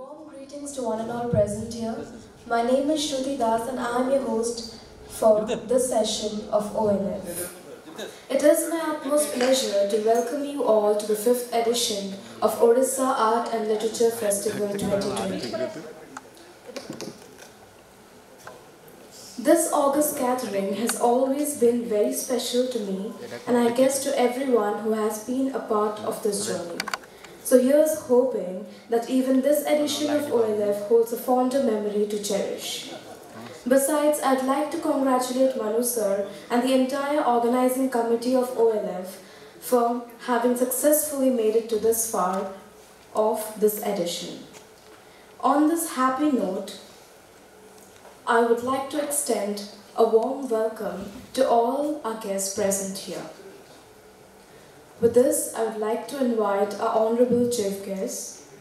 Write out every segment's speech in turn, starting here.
Warm greetings to one and all present here. My name is Shruti Das and I am your host for this session of OLF. It is my utmost pleasure to welcome you all to the fifth edition of Odisha Art and Literature Festival 2020. This August gathering has always been very special to me and I guess to everyone who has been a part of this journey. So here's hoping that even this edition of OLF holds a fonder memory to cherish. Besides, I'd like to congratulate Manu sir and the entire organizing committee of OLF for having successfully made it to this far of this edition. On this happy note, I would like to extend a warm welcome to all our guests present here. With this, I would like to invite our honorable chief guests,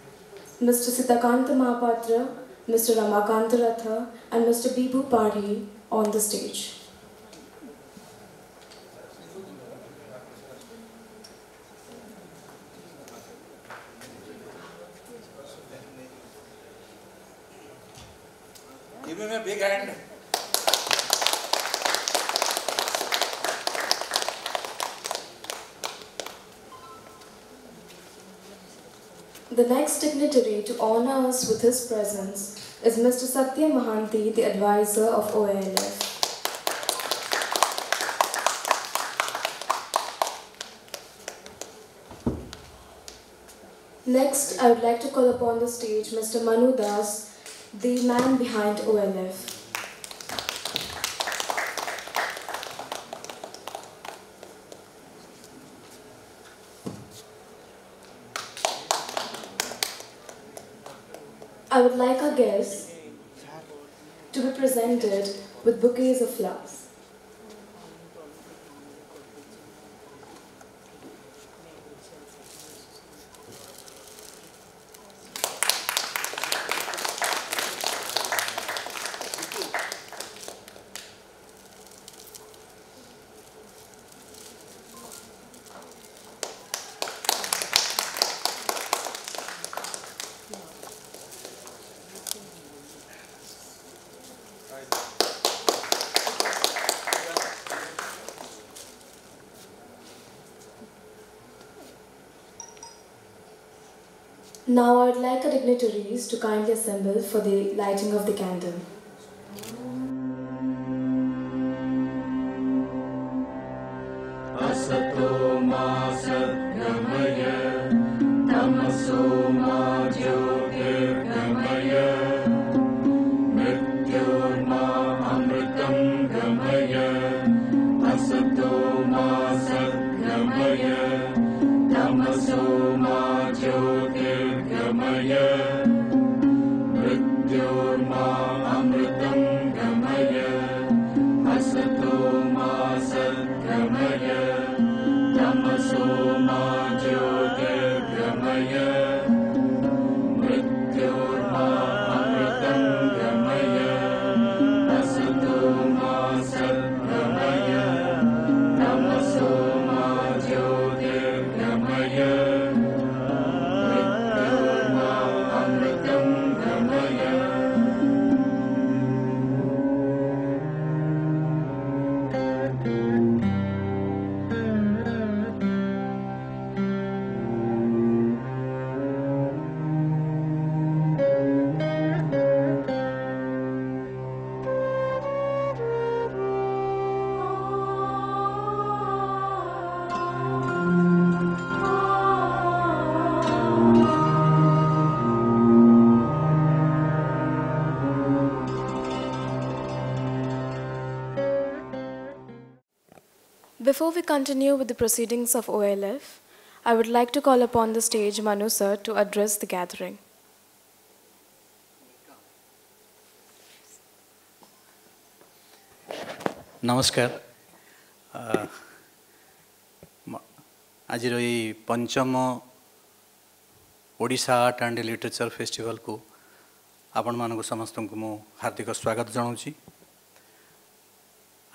Mr. Sitakanta Mahapatra, Mr. Ramakanta Ratha, and Mr. Bibhu Padhi on the stage. Give him a big hand. The next dignitary to honor us with his presence is Mr. Satya Mohanty, the advisor of OLF. Next, I would like to call upon the stage Mr. Manu Dash, the man behind OLF. I would like our guests to be presented with bouquets of flowers. Now I would like our dignitaries to kindly assemble for the lighting of the candle. Before we continue with the proceedings of OLF, I would like to call upon the stage Manu sir to address the gathering. ନମସ୍କାର ଆ, ମ- ଆଜିର ଏଇ ପଞ୍ଚମ Odisha art and literature ଫେଷ୍ଟିଭାଲକୁ ଆପଣମାନଙ୍କୁ ସମସ୍ତଙ୍କୁ ମୁଁ ହାର୍ଦ୍ଦିକ ସ୍ୱାଗତ ଜଣାଉଛି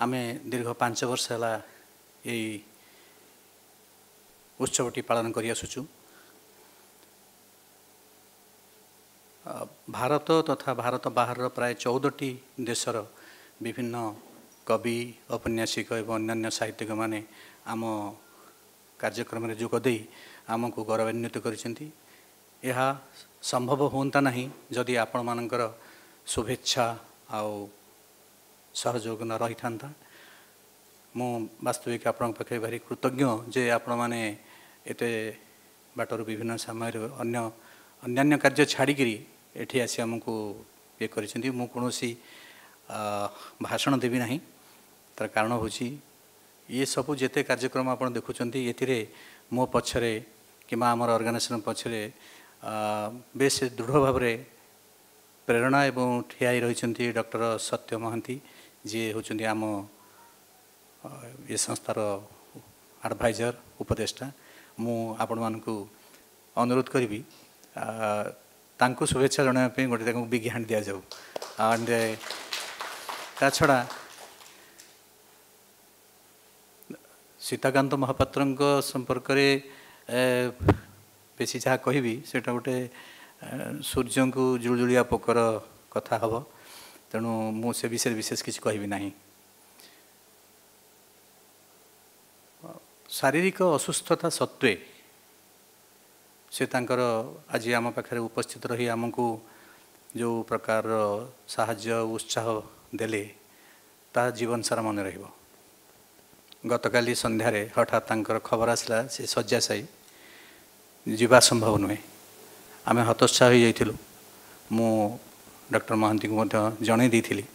ଆମେ ଦୀର୍ଘ ପାଞ୍ଚ ବର୍ଷ ହେଲା ଏଇ ଉତ୍ସବଟି ପାଳନ କରି ଆସୁଛୁ। ଆଉ ଭାରତ ତଥା ଭାରତ ବାହାରର ପ୍ରାୟ ଚଉଦଟି ଦେଶର ବିଭିନ୍ନ କବି ଔପନ୍ୟାସିକ ଏବଂ ଅନ୍ୟାନ୍ୟ ସାହିତ୍ୟିକମାନେ ଆମ କାର୍ଯ୍ୟକ୍ରମରେ ଯୋଗ ଦେଇ ଆମକୁ ଗୌରବାନ୍ୱିତ କରିଛନ୍ତି। ଏହା ସମ୍ଭବ ହୁଅନ୍ତା ନାହିଁ ଯଦି ଆପଣମାନଙ୍କର ଶୁଭେଚ୍ଛା ଆଉ ସହଯୋଗ ନ ରହିଥାନ୍ତା। ମୁଁ ବାସ୍ତବିକ ଆପଣଙ୍କ ପାଖରେ ଭାରି କୃତଜ୍ଞ ଯେ ଆପଣମାନେ ଏତେ ବାଟରୁ ବିଭିନ୍ନ ସମୟରେ ଅନ୍ୟ ଅନ୍ୟାନ୍ୟ କାର୍ଯ୍ୟ ଛାଡ଼ିକିରି ଏଠି ଆସି ଆମକୁ ଇଏ କରିଛନ୍ତି ମୁଁ କୌଣସି ଆ, ଭାଷଣ ଦେବି ନାହିଁ ତାର କାରଣ ହେଉଛି ଇଏ ସବୁ ଯେତେ କାର୍ଯ୍ୟକ୍ରମ ଆପଣ ଦେଖୁଛନ୍ତି ଏଥିରେ ମୋ ପଛରେ କିମ୍ବା ଆମର ଅର୍ଗାନାଇଜେସନ୍ ପଛରେ ଆ, ବେଶ ଦୃଢ଼ ଭାବରେ ପ୍ରେରଣା ଏବଂ ଠିଆ ହେଇ ରହିଛନ୍ତି ଡକ୍ଟର ସତ୍ୟ ମହାନ୍ତି ଯିଏ ହେଉଛନ୍ତି ଆମ ଅ, ଏ ସଂସ୍ଥାର ଆଡ଼ଭାଇଜର ଉପଦେଷ୍ଟା ମୁଁ ଆପଣମାନଙ୍କୁ ଅନୁରୋଧ କରିବି ଆ, ତାଙ୍କୁ ଶୁଭେଚ୍ଛା ଜଣାଇବା ପାଇଁ ଗୋଟେ ତାଙ୍କୁ ବିଗ୍ ହ୍ୟାଣ୍ଡ ଦିଆଯାଉ ଆଣ୍ଡ ତା ଛଡ଼ା ସୀତାକାନ୍ତ ମହାପାତ୍ରଙ୍କ ସମ୍ପର୍କରେ ଏ, ବେଶୀ ଯାହା କହିବି ସେଇଟା ଗୋଟେ ଏ, ସୂର୍ଯ୍ୟଙ୍କୁ ଜୁଳୁଜୁଳିଆ ପୋକର କଥା ହେବ ତେଣୁ ମୁଁ ସେ ବିଷୟରେ ବିଶେଷ କିଛି କହିବି ନାହିଁ ଶାରୀରିକ ଅସୁସ୍ଥତା ସତ୍ତ୍ୱେ ସେ ତାଙ୍କର ଆଜି ଆମ ପାଖରେ ଉପସ୍ଥିତ ରହି ଆମକୁ ଯେଉଁ ପ୍ରକାରର ସାହାଯ୍ୟ ଉତ୍ସାହ ଦେଲେ ତାହା ଜୀବନ ସାରା ମନେ ରହିବ। ଗତକାଲି ସନ୍ଧ୍ୟାରେ ହଠାତ୍ ତାଙ୍କର ଖବର ଆସିଲା ସେ ଶଯ୍ୟାଶାୟୀ ଯିବା ସମ୍ଭବ ନୁହେଁ। ଆମେ ହତୋତ୍ସାହ ହୋଇଯାଇଥିଲୁ। ମୁଁ ଡକ୍ଟର ମହାନ୍ତିଙ୍କୁ ମଧ୍ୟ ଜଣାଇ ଦେଇଥିଲି।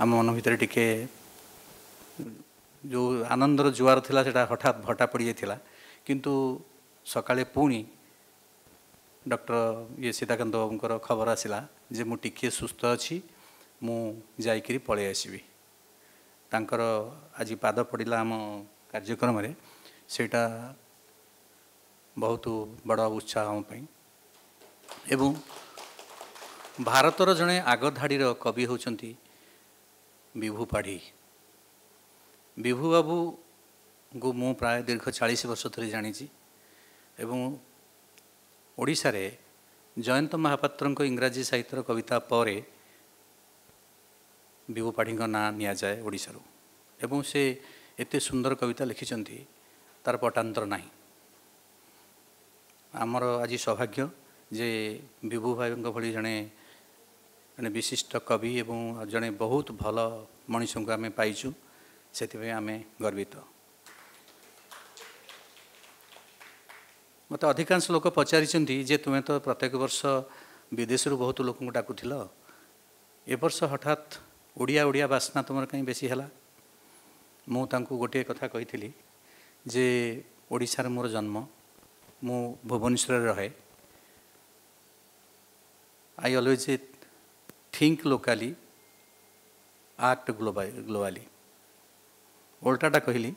ଆମ ମନ ଭିତରେ ଟିକେ ଯେଉଁ ଆନନ୍ଦର ଜୁଆର ଥିଲା ସେଇଟା ହଠାତ୍ ଭଟା ପଡ଼ିଯାଇଥିଲା। କିନ୍ତୁ ସକାଳେ ପୁଣି ଡକ୍ଟର ଇଏ ସୀତାକାନ୍ତ ବାବୁଙ୍କର ଖବର ଆସିଲା ଯେ ମୁଁ ଟିକିଏ ସୁସ୍ଥ ଅଛି ମୁଁ ଯାଇକିରି ପଳେଇ ଆସିବି। ତାଙ୍କର ଆଜି ପାଦ ପଡ଼ିଲା ଆମ କାର୍ଯ୍ୟକ୍ରମରେ। ସେଇଟା ବହୁତ ବଡ଼ ଉତ୍ସାହ ଆମ ପାଇଁ। ଏବଂ ଭାରତର ଜଣେ ଆଗଧାଡ଼ିର କବି ହେଉଛନ୍ତି ବିଭୁ ପାଢ଼ୀ। ବିଭୁ ବାବୁଙ୍କୁ ମୁଁ ପ୍ରାୟ ଦୀର୍ଘ ଚାଳିଶ ବର୍ଷ ଧରି ଜାଣିଛି ଏବଂ ଓଡ଼ିଶାରେ ଜୟନ୍ତ ମହାପାତ୍ରଙ୍କ ଇଂରାଜୀ ସାହିତ୍ୟର କବିତା ପରେ ବିଭୁ ପାଢ଼ୀଙ୍କ ନାଁ ନିଆଯାଏ ଓଡ଼ିଶାରୁ ଏବଂ ସେ ଏତେ ସୁନ୍ଦର କବିତା ଲେଖିଛନ୍ତି ତାର ପଟାନ୍ତର ନାହିଁ ଆମର ଆଜି ସୌଭାଗ୍ୟ ଯେ ବିଭୁ ଭାଇଙ୍କ ଭଳି ଜଣେ ଜଣେ ବିଶିଷ୍ଟ କବି ଏବଂ ଜଣେ ବହୁତ ଭଲ ମଣିଷଙ୍କୁ ଆମେ ପାଇଛୁ ସେଥିପାଇଁ ଆମେ ଗର୍ବିତ। ମୋତେ ଅଧିକାଂଶ ଲୋକ ପଚାରିଛନ୍ତି ଯେ ତୁମେ ତ ପ୍ରତ୍ୟେକ ବର୍ଷ ବିଦେଶରୁ ବହୁତ ଲୋକଙ୍କୁ ଡାକୁଥିଲ। ଏ ବର୍ଷ ହଠାତ୍ ଓଡ଼ିଆ ଓଡ଼ିଆ ବାସ୍ନା ତୁମର କାହିଁ ବେଶୀ ହେଲା? ମୁଁ ତାଙ୍କୁ ଗୋଟିଏ କଥା କହିଥିଲି ଯେ ଓଡ଼ିଶାରେ ମୋର ଜନ୍ମ ମୁଁ ଭୁବନେଶ୍ୱରରେ ରହେ। I always think locally act globa globally ଓଲ୍ଟାଟା କହିଲି।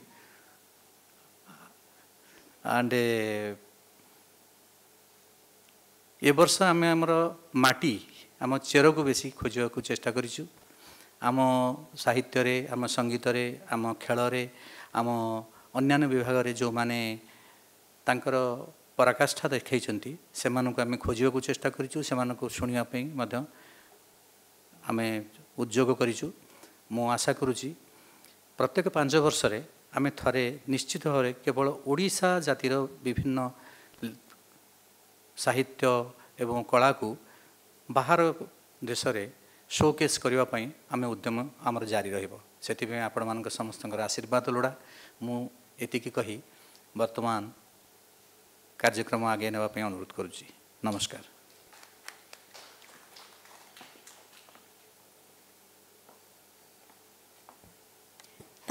ଆଣ୍ଡ ଏ ବର୍ଷ ଆମେ ଆମର ମାଟି ଆମ ଚେରକୁ ବେଶୀ ଖୋଜିବାକୁ ଚେଷ୍ଟା କରିଛୁ। ଆମ ସାହିତ୍ୟରେ ଆମ ସଙ୍ଗୀତରେ ଆମ ଖେଳରେ ଆମ ଅନ୍ୟାନ୍ୟ ବିଭାଗରେ ଯେଉଁମାନେ ତାଙ୍କର ପରାକାଷ୍ଠା ଦେଖାଇଛନ୍ତି ସେମାନଙ୍କୁ ଆମେ ଖୋଜିବାକୁ ଚେଷ୍ଟା କରିଛୁ ସେମାନଙ୍କୁ ଶୁଣିବା ପାଇଁ ମଧ୍ୟ ଆମେ ଉଦ୍ଯୋଗ କରିଛୁ। ମୁଁ ଆଶା କରୁଛି ପ୍ରତ୍ୟେକ ପାଞ୍ଚ ବର୍ଷରେ ଆମେ ଥରେ ନିଶ୍ଚିତ ଭାବରେ କେବଳ ଓଡ଼ିଶା ଜାତିର ବିଭିନ୍ନ ସାହିତ୍ୟ ଏବଂ କଳାକୁ ବାହାର ଦେଶରେ ଶୋକେସ୍ କରିବା ପାଇଁ ଆମେ ଉଦ୍ୟମ ଆମର ଜାରି ରହିବ ସେଥିପାଇଁ ଆପଣମାନଙ୍କ ସମସ୍ତଙ୍କର ଆଶୀର୍ବାଦ ଲୋଡ଼ା ମୁଁ ଏତିକି କହି ବର୍ତ୍ତମାନ କାର୍ଯ୍ୟକ୍ରମ ଆଗେଇ ନେବା ପାଇଁ ଅନୁରୋଧ କରୁଛି ନମସ୍କାର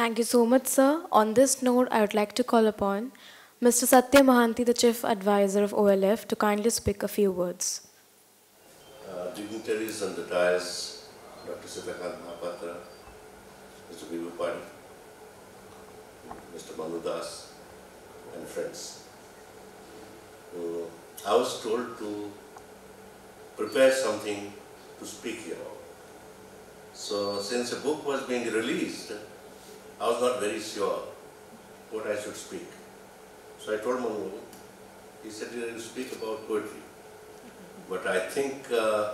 Thank you so much, sir. On this note, I would like to call upon Mr. Satya Mohanty, the Chief Advisor of OLF, to kindly speak a few words. uh, dignitaries on the dais, Dr. Sitakant Mahapatra, Mr. Bibhu Padhi, Mr. Manu Dash, and friends. Uh, I was told to prepare something to speak here. So since a book was being released, I was not very sure what I should speak. So I told Manu, he said, you speak about poetry. But I think uh,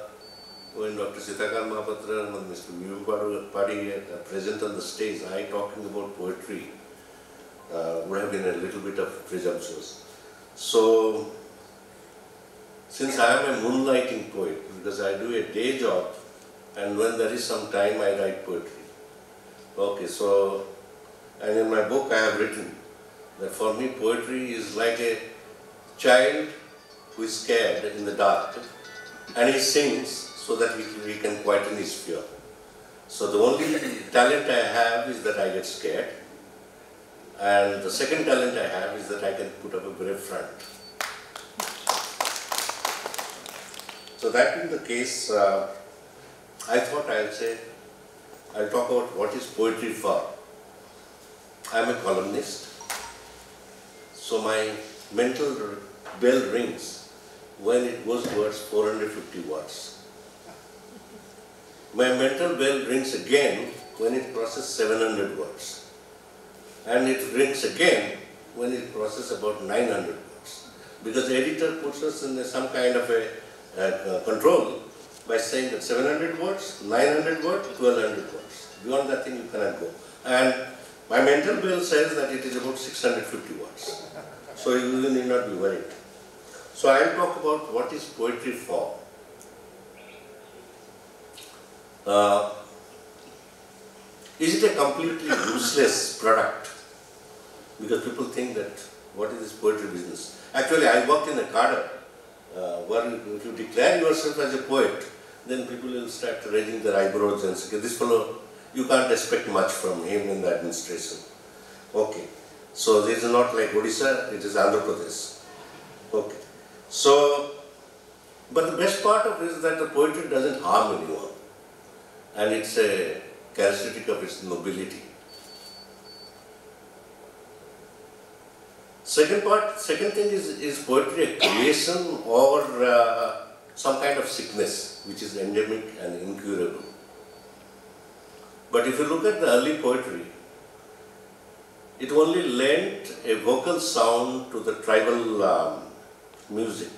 when Dr. Sitakant Mahapatra and Mr. Padu- Padhi are present on the stage, I talking about poetry uh, would have been a little bit of presumptuous. So, since I am a moonlighting poet, because I do a day job, and when there is some time I write poetry. Okay, so, and in my book I have written that for me poetry is like a child who is scared in the dark and he sings so that he can quieten his fear. So the only talent I have is that I get scared and the second talent I have is that I can put up a brave front. So that being the case, uh, I thought I'll say, I'll talk about what is poetry for. I'm a columnist, so my mental bell rings when it goes towards 450 watts. My mental bell rings again when it crosses 700 watts. And it rings again when it crosses about 900 watts. Because the editor puts us in some kind of a uh, control by saying that 700 watts, 900 watts, 1200 watts. Beyond that thing you cannot go. And my mental bell says that it is about 650 watts. So you need not be worried. So I will talk about what is poetry for. Uh, is it a completely useless product? Because people think that what is this poetry business? Actually, I worked in a cadre uh, where if you declare yourself as a poet, then people will start raising their eyebrows and say, this fellow, you can't expect much from him in the administration. Okay, so this is not like Odisha, it is Andhra Pradesh. Okay, so, but the best part of it is that the poetry doesn't harm anyone. And it's a characteristic of its nobility. Second part, second thing is, is poetry a creation or uh, some kind of sickness which is endemic and incurable. But if you look at the early poetry, it only lent a vocal sound to the tribal um, music.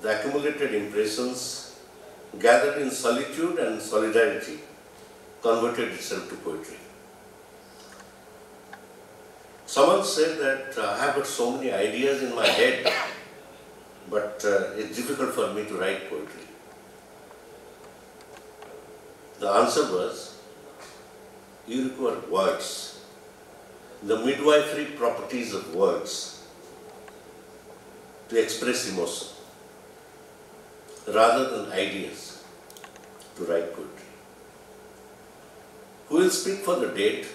The accumulated impressions gathered in solitude and solidarity converted itself to poetry. Someone said that uh, I have got so many ideas in my head, but uh, it's difficult for me to write poetry. The answer was, you require words, the midwifery properties of words to express emotion rather than ideas to write poetry. Who will speak for the dead?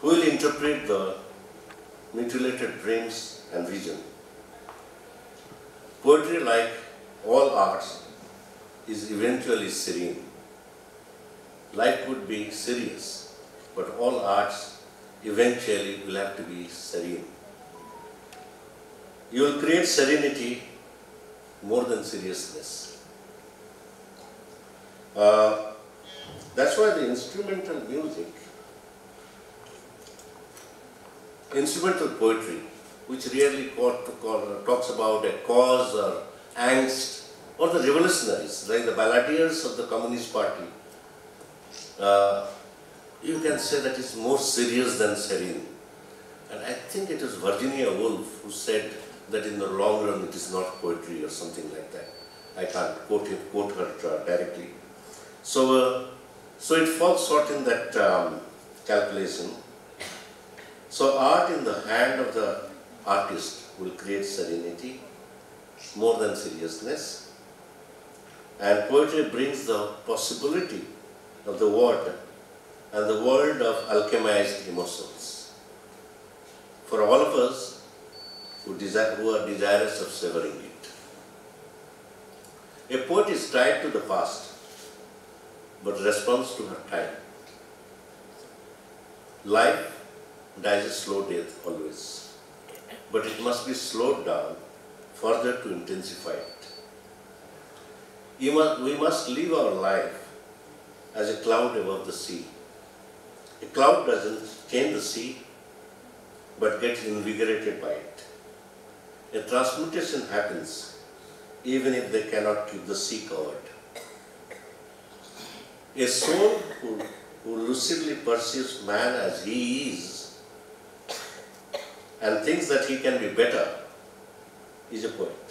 Who will interpret the mutilated dreams and vision? Poetry, like all arts, is eventually serene. Life would be serious, but all arts eventually will have to be serene. You will create serenity more than seriousness. Uh, that's why the instrumental music, instrumental poetry, which really talks about a cause or angst, or the revolutionaries, like the balladeers of the Communist Party, uh, you can say that it's more serious than serene. And I think it was Virginia Woolf who said that in the long run it is not poetry or something like that. I can't quote, him, quote her uh, directly. So, uh, so it falls short in that um, calculation. So art in the hand of the artist will create serenity more than seriousness. And poetry brings the possibility of the word and the world of alchemized emotions. For all of us who, desire, who are desirous of severing it. A poet is tied to the past, but responds to her time. Life dies a slow death always, but it must be slowed down further to intensify it. You must, we must live our life as a cloud above the sea. A cloud doesn't change the sea, but gets invigorated by it. a transmutation happens even if they cannot keep the sea covered. A soul who, who lucidly perceives man as he is and thinks that he can be better is a poet.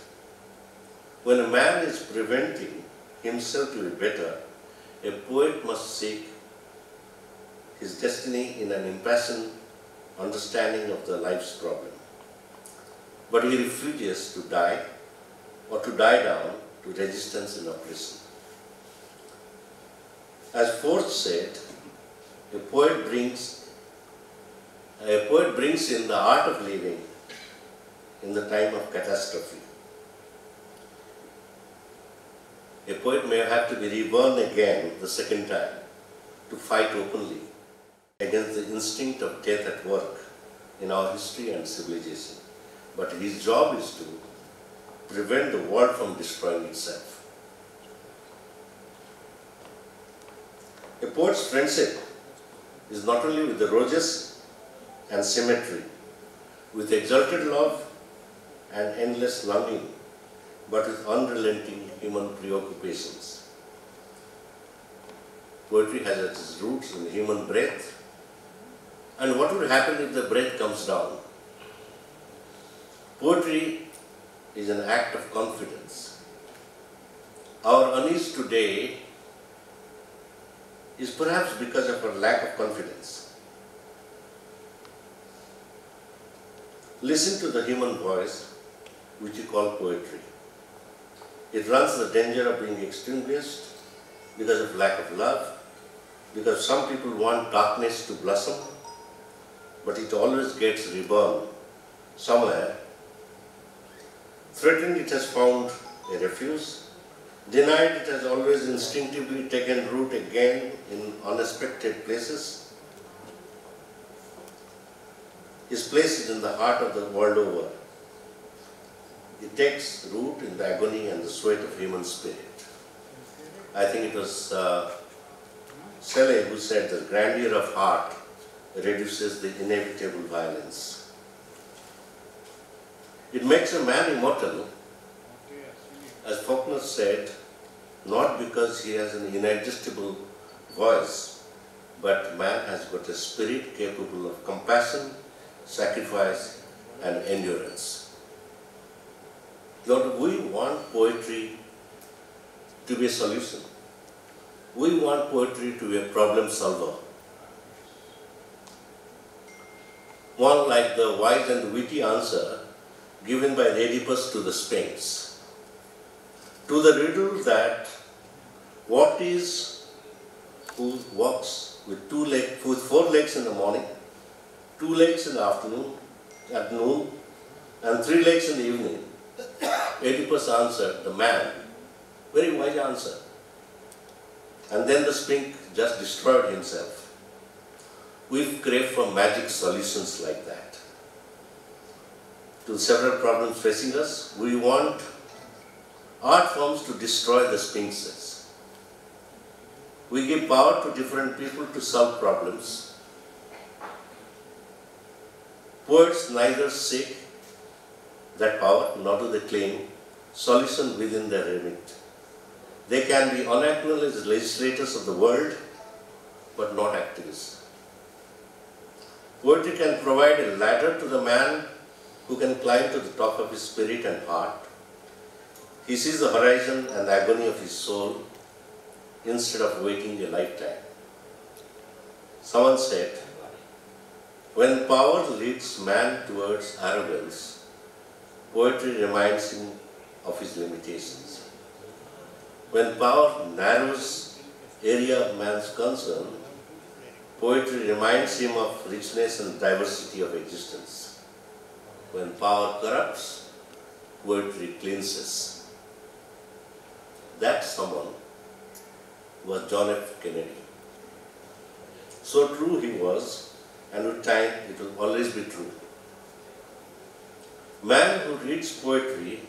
When a man is preventing himself to be better, a poet must seek his destiny in an impassioned understanding of the life's problem. But he refuses to die or to die down to resistance and oppression. As Forth said, a poet brings a poet brings in the art of living in the time of catastrophe. A poet may have to be reborn again the second time to fight openly against the instinct of death at work in our history and civilization. But his job is to prevent the world from destroying itself. A poet's friendship is not only with the roses and symmetry, with exalted love and endless longing, but with unrelenting human preoccupations. Poetry has its roots in human breath. And what would happen if the breath comes down? Poetry is an act of confidence. Our unease today is perhaps because of our lack of confidence. Listen to the human voice, which you call poetry. It runs the danger of being extinguished because of lack of love, because some people want darkness to blossom, but it always gets reborn somewhere. Threatened, it has found a refuge. Denied, it has always instinctively taken root again in unexpected places. His place is in the heart of the world over. It takes root in the agony and the sweat of human spirit. I think it was uh, Shelley who said the grandeur of heart reduces the inevitable violence. It makes a man immortal, as Faulkner said, not because he has an inadjustable voice, but man has got a spirit capable of compassion, sacrifice, and endurance. Lord, we want poetry to be a solution. We want poetry to be a problem solver. One like the wise and witty answer given by Oedipus to the Sphinx. To the riddle that what is who walks with two legs, with four legs in the morning, two legs in the afternoon, at noon, and three legs in the evening. Oedipus answered, the man, very wise answer. And then the Sphinx just destroyed himself. We crave for magic solutions like that. To several problems facing us, we want art forms to destroy the sphinxes. We give power to different people to solve problems. Poets neither seek that power nor do they claim solution within their remit. They can be unacknowledged legislators of the world, but not activists. Poetry can provide a ladder to the man who can climb to the top of his spirit and heart. He sees the horizon and the agony of his soul instead of waiting a lifetime. Someone said, when power leads man towards arrogance, poetry reminds him of his limitations. When power narrows area of man's concern, poetry reminds him of richness and diversity of existence. When power corrupts, poetry cleanses. That someone was John F. Kennedy. So true he was, and with time it will always be true. Man who reads poetry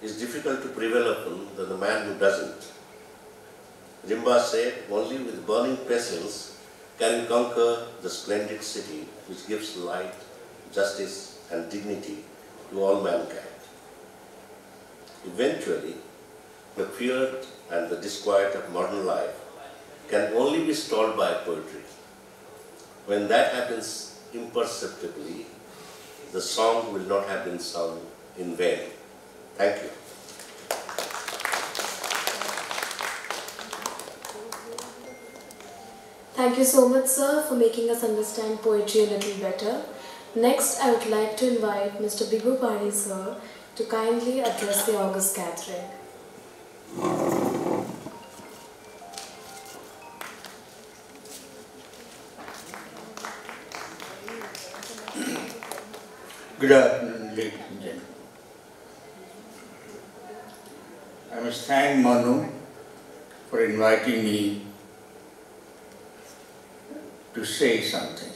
is difficult to prevail upon than the man who doesn't. Rimbaud said, only with burning pestles can conquer the splendid city which gives light, justice, and dignity to all mankind. Eventually, the fear and the disquiet of modern life can only be stalled by poetry. When that happens imperceptibly, the song will not have been sung in vain. Thank you. Thank you so much, sir, for making us understand poetry a little better. Next, I would like to invite Mr. Bibhu sir, to kindly address the August gathering. Good afternoon, ladies and gentlemen. I must thank Manu for inviting me to say something.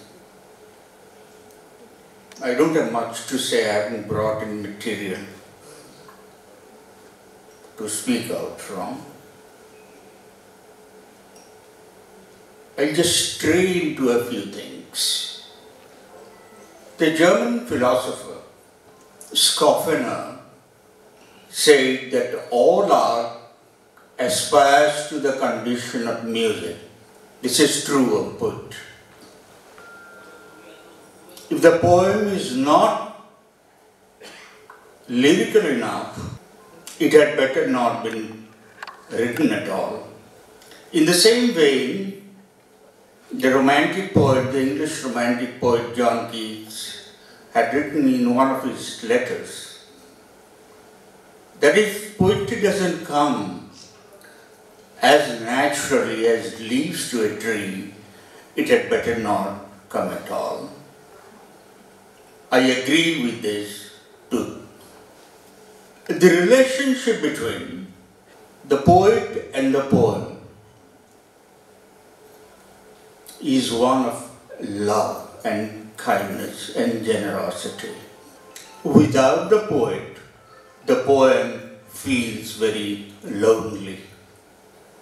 I don't have much to say, I haven't brought in material to speak out from. I'll just stray into a few things. The German philosopher Schopenhauer said that all art aspires to the condition of music. This is true of poetry. If the poem is not lyrical enough, it had better not been written at all. In the same vein, the romantic poet, the English romantic poet John Keats, had written in one of his letters that if poetry doesn't come as naturally as leaves to a tree, it had better not come at all. I agree with this too. The relationship between the poet and the poem is one of love and kindness and generosity. Without the poet, the poem feels very lonely.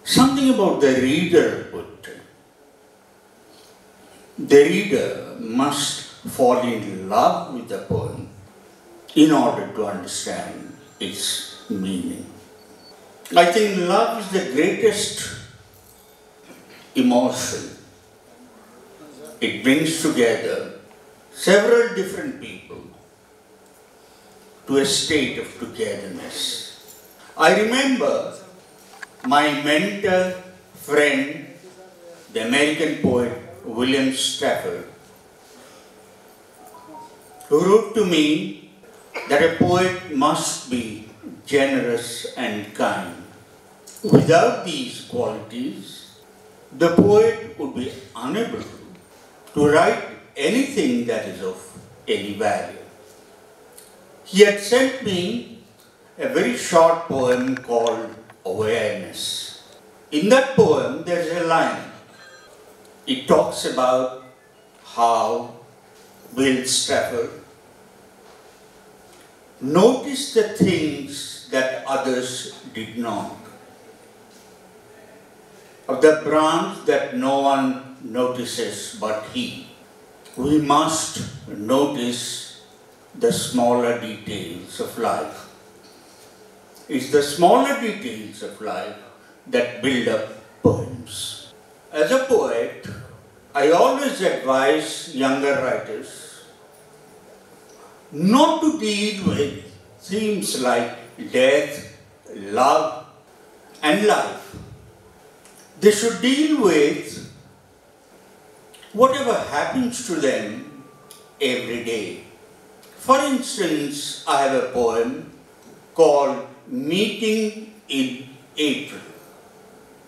Something about the reader put. The reader must fall in love with the poem in order to understand its meaning. I think love is the greatest emotion it brings together several different people to a state of togetherness. I remember my mentor, friend, the American poet William Stafford, who wrote to me that a poet must be generous and kind. Without these qualities, the poet would be unable to write anything that is of any value. He had sent me a very short poem called Awareness. In that poem, there is a line. It talks about how Will Stafford noticed the things that others did not. Of the branch that no one notices but he. We must notice the smaller details of life. It's the smaller details of life that build up poems. As a poet, I always advise younger writers not to deal with themes like death, love, and life. They should deal with whatever happens to them every day. For instance, I have a poem called Meeting in April.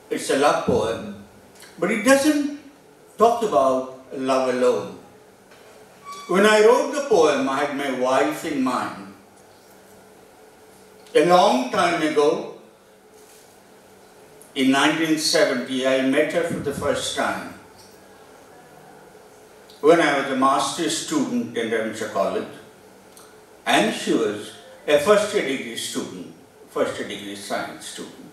It's a love poem, but it doesn't talk about love alone. When I wrote the poem, I had my wife in mind. A long time ago, in 1970, I met her for the first time when I was a master's student in Ravenshaw College, and she was a first year degree student, first year degree science student.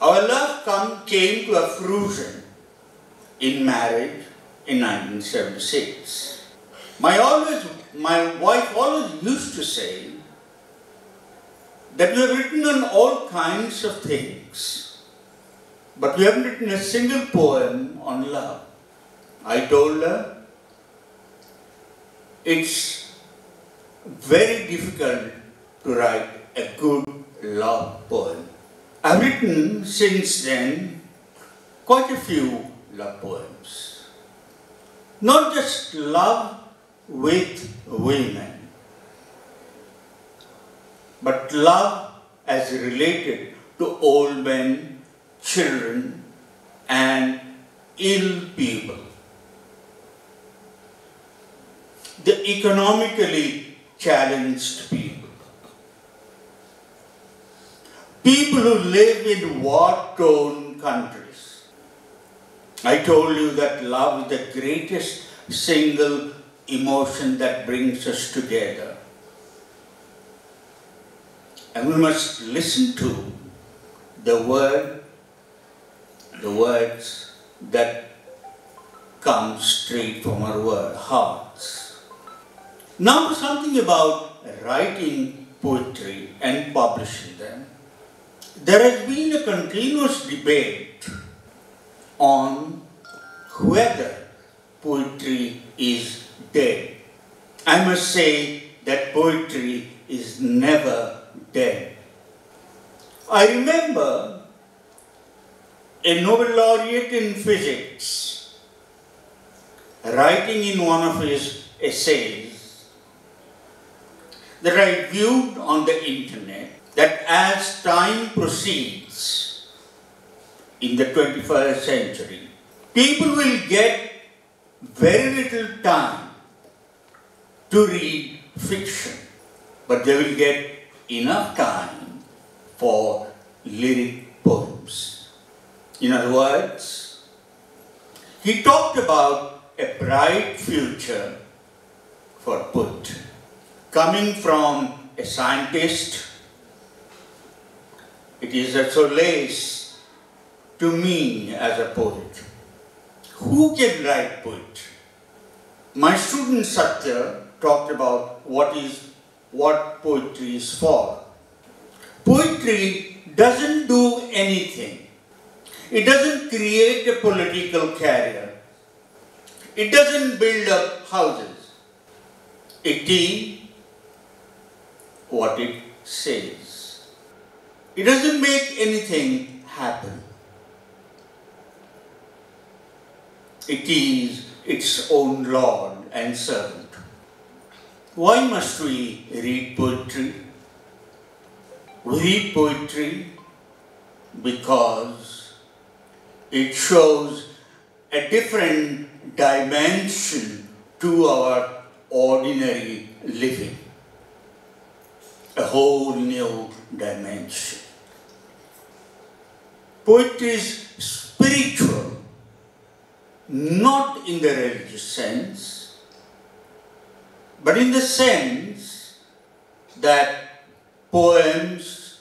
Our love come, came to a fruition in marriage in 1976. My always my wife always used to say that you have written on all kinds of things, but you haven't written a single poem on love. I told her it's very difficult to write a good love poem. I've written since then quite a few love poems. Not just love with women, but love as related to old men, children, and ill people. The economically challenged people. People who live in war-torn countries. I told you that love is the greatest single emotion that brings us together. And we must listen to the word, the words that come straight from our word, hearts. Now something about writing poetry and publishing them. There has been a continuous debate on whether poetry is dead. I must say that poetry is never dead. I remember a Nobel laureate in physics writing in one of his essays that I viewed on the internet that as time proceeds in the 21st century, people will get very little time to read fiction, but they will get enough time for lyric poems. In other words, he talked about a bright future for poetry. Coming from a scientist, it is a solace to me as a poet. Who can write poetry? My student Satya talked about what is what poetry is for. Poetry doesn't do anything. It doesn't create a political career. It doesn't build up houses. It what it says. It doesn't make anything happen. It is its own Lord and servant. Why must we read poetry? Read poetry because it shows a different dimension to our ordinary living. A whole new dimension. Poetry is spiritual, not in the religious sense, but in the sense that poems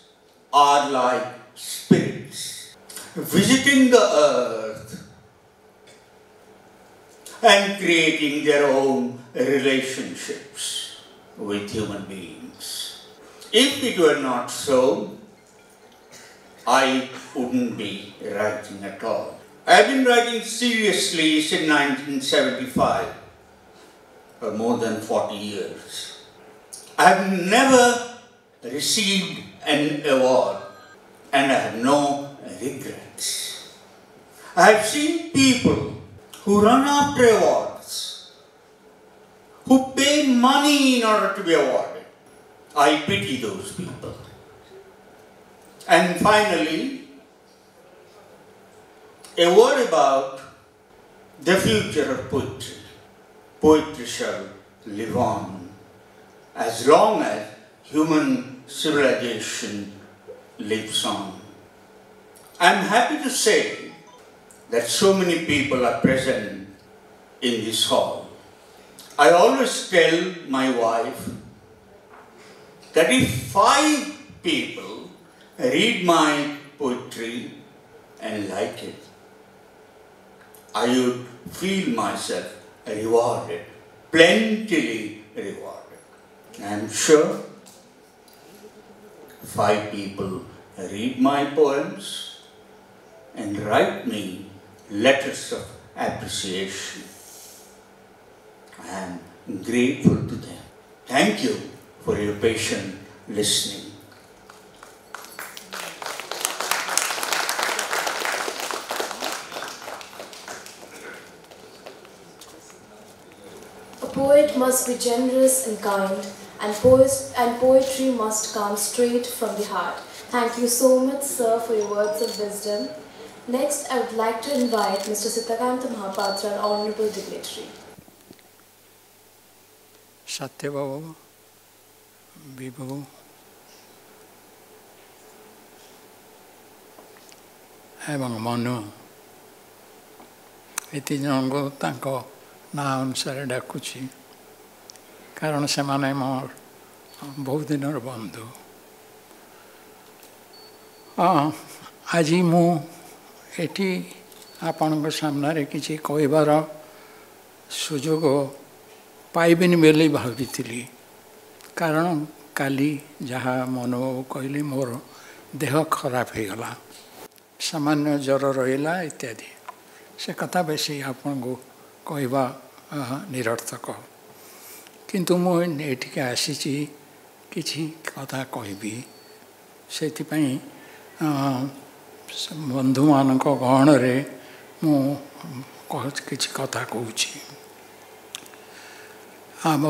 are like spirits visiting the earth and creating their own relationships with human beings. If it were not so, I wouldn't be writing at all. I've been writing seriously since 1975, for more than 40 years. I've never received an award and I have no regrets. I have seen people who run after awards, who pay money in order to be awarded. I pity those people. And finally, a word about the future of poetry. Poetry shall live on as long as human civilization lives on. I'm happy to say that so many people are present in this hall. I always tell my wife that if five people read my poetry and like it, I would feel myself rewarded, plentifully rewarded. I am sure five people read my poems and write me letters of appreciation. I am grateful to them. Thank you for your patient listening. A poet must be generous and kind, and, poes and poetry must come straight from the heart. Thank you so much, sir, for your words of wisdom. Next, I would like to invite Mr. Sitakanta Mahapatra, an honorable dignitary. Satyabhava. ବିଭୁ ଏବଂ ମନୁ ଏ ତିନି ଜଣଙ୍କୁ ତାଙ୍କ ନାଁ ଅନୁସାରେ ଡାକୁଛି କାରଣ ସେମାନେ ମୋ ବହୁତ ଦିନର ବନ୍ଧୁ ହଁ ଆଜି ମୁଁ ଏଠି ଆପଣଙ୍କ ସାମ୍ନାରେ କିଛି କହିବାର ସୁଯୋଗ ପାଇବିନି ବୋଲି ଭାବିଥିଲି କାରଣ କାଲି ଯାହା ମନୋଭାବ କହିଲି ମୋର ଦେହ ଖରାପ ହେଇଗଲା। ସାମାନ୍ୟ ଜ୍ୱର ରହିଲା ଇତ୍ୟାଦି। ସେ କଥା ବେଶୀ ଆପଣଙ୍କୁ କହିବା ନିରର୍ଥକ। କିନ୍ତୁ ମୁଁ ଏଠିକି ଆସିଛି କିଛି କଥା କହିବି। ସେଥିପାଇଁ ବନ୍ଧୁମାନଙ୍କ ଗହଣରେ ମୁଁ କିଛି କଥା କହୁଛି। ଆମ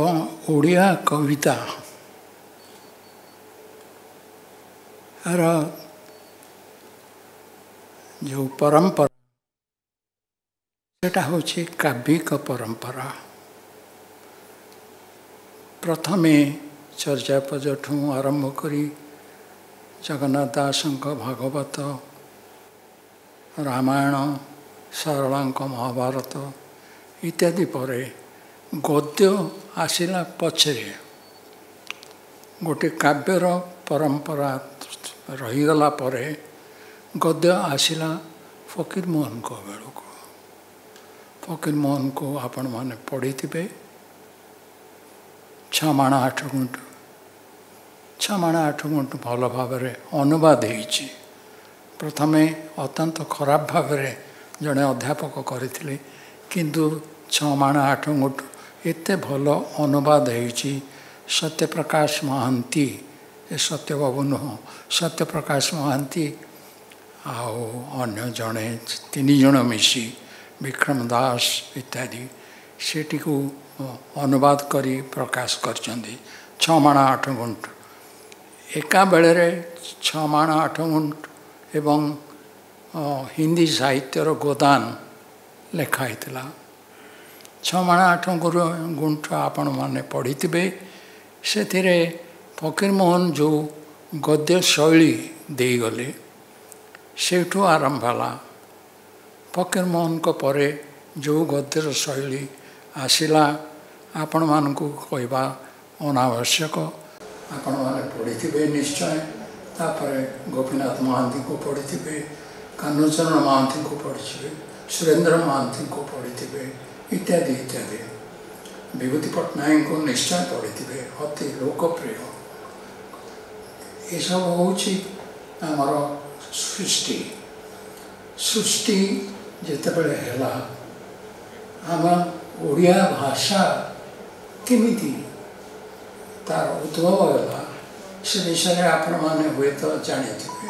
ଓଡ଼ିଆ କବିତା। ର ଯେଉଁ ପରମ୍ପରା ସେଟା ହେଉଛି କାବ୍ୟିକ ପରମ୍ପରା। ପ୍ରଥମେ ଚର୍ଯାପଦଠୁ ଆରମ୍ଭ କରି ଜଗନ୍ନାଥ ଦାସଙ୍କ ଭାଗବତ ରାମାୟଣ ସାରଳାଙ୍କ ମହାଭାରତ ଇତ୍ୟାଦି ପରେ ଗଦ୍ୟ ଆସିଲା ପଛରେ। ଗୋଟେ କାବ୍ୟର ପରମ୍ପରା ରହିଗଲା ପରେ ଗଦ୍ୟ ଆସିଲା ଫକୀରମୋହନଙ୍କ ବେଳକୁ। ଫକୀରମୋହନକୁ ଆପଣମାନେ ପଢ଼ିଥିବେ। ଛମାଣ ଆଠ ଗୁଣ୍ଠ। ଛମାଣ ଆଠ ଗୁଣ୍ଠ ଭଲ ଭାବରେ ଅନୁବାଦ ହେଇଛି। ପ୍ରଥମେ ଅତ୍ୟନ୍ତ ଖରାପ ଭାବରେ ଜଣେ ଅଧ୍ୟାପକ କରିଥିଲେ କିନ୍ତୁ ଛମାଣ ଆଠ ଗୁଣ୍ଠ ଏତେ ଭଲ ଅନୁବାଦ ହେଇଛି ସତ୍ୟପ୍ରକାଶ ମହାନ୍ତି ଏ ସତ୍ୟବାବୁ ନୁହଁ ସତ୍ୟପ୍ରକାଶ ମହାନ୍ତି ଆଉ ଅନ୍ୟ ଜଣେ ତିନି ଜଣ ମିଶି ବିକ୍ରମ ଦାସ ଇତ୍ୟାଦି ସେଠିକୁ ଅନୁବାଦ କରି ପ୍ରକାଶ କରିଛନ୍ତି ଛଅ ମାଣ ଆଠ ଗୁଣ୍ଠ ଏକା ବେଳରେ ଛଅ ମାଣ ଆଠ ଗୁଣ୍ଠ ଏବଂ ହିନ୍ଦୀ ସାହିତ୍ୟର ଗୋଦାନ ଲେଖା ହେଇଥିଲା ଛମାଣ ଆଠ ଗୁଣ୍ଠ ଆପଣମାନେ ପଢ଼ିଥିବେ ସେଥିରେ ଫକୀରମୋହନ ଯେଉଁ ଗଦ୍ୟ ଶୈଳୀ ଦେଇଗଲେ ସେଇଠୁ ଆରମ୍ଭ ହେଲା। ଫକୀରମୋହନଙ୍କ ପରେ ଯେଉଁ ଗଦ୍ୟର ଶୈଳୀ ଆସିଲା ଆପଣମାନଙ୍କୁ କହିବା ଅନାବଶ୍ୟକ। ଆପଣମାନେ ପଢ଼ିଥିବେ ନିଶ୍ଚୟ। ତାପରେ ଗୋପୀନାଥ ମହାନ୍ତିଙ୍କୁ ପଢ଼ିଥିବେ କାହ୍ନୁଚରଣ ମହାନ୍ତିଙ୍କୁ ପଢ଼ିଥିବେ ସୁରେନ୍ଦ୍ର ମହାନ୍ତିଙ୍କୁ ପଢ଼ିଥିବେ ଇତ୍ୟାଦି ଇତ୍ୟାଦି ବିଭୂତି ପଟ୍ଟନାୟକଙ୍କୁ ନିଶ୍ଚୟ ପଢ଼ିଥିବେ ଅତି ଲୋକପ୍ରିୟ ଏସବୁ ହେଉଛି ଆମର ସୃଷ୍ଟି ସୃଷ୍ଟି ଯେତେବେଳେ ହେଲା ଆମ ଓଡ଼ିଆ ଭାଷା କେମିତି ତାର ଉଦ୍ଭବ ହେଲା ସେ ବିଷୟରେ ଆପଣମାନେ ହୁଏତ ଜାଣିଥିବେ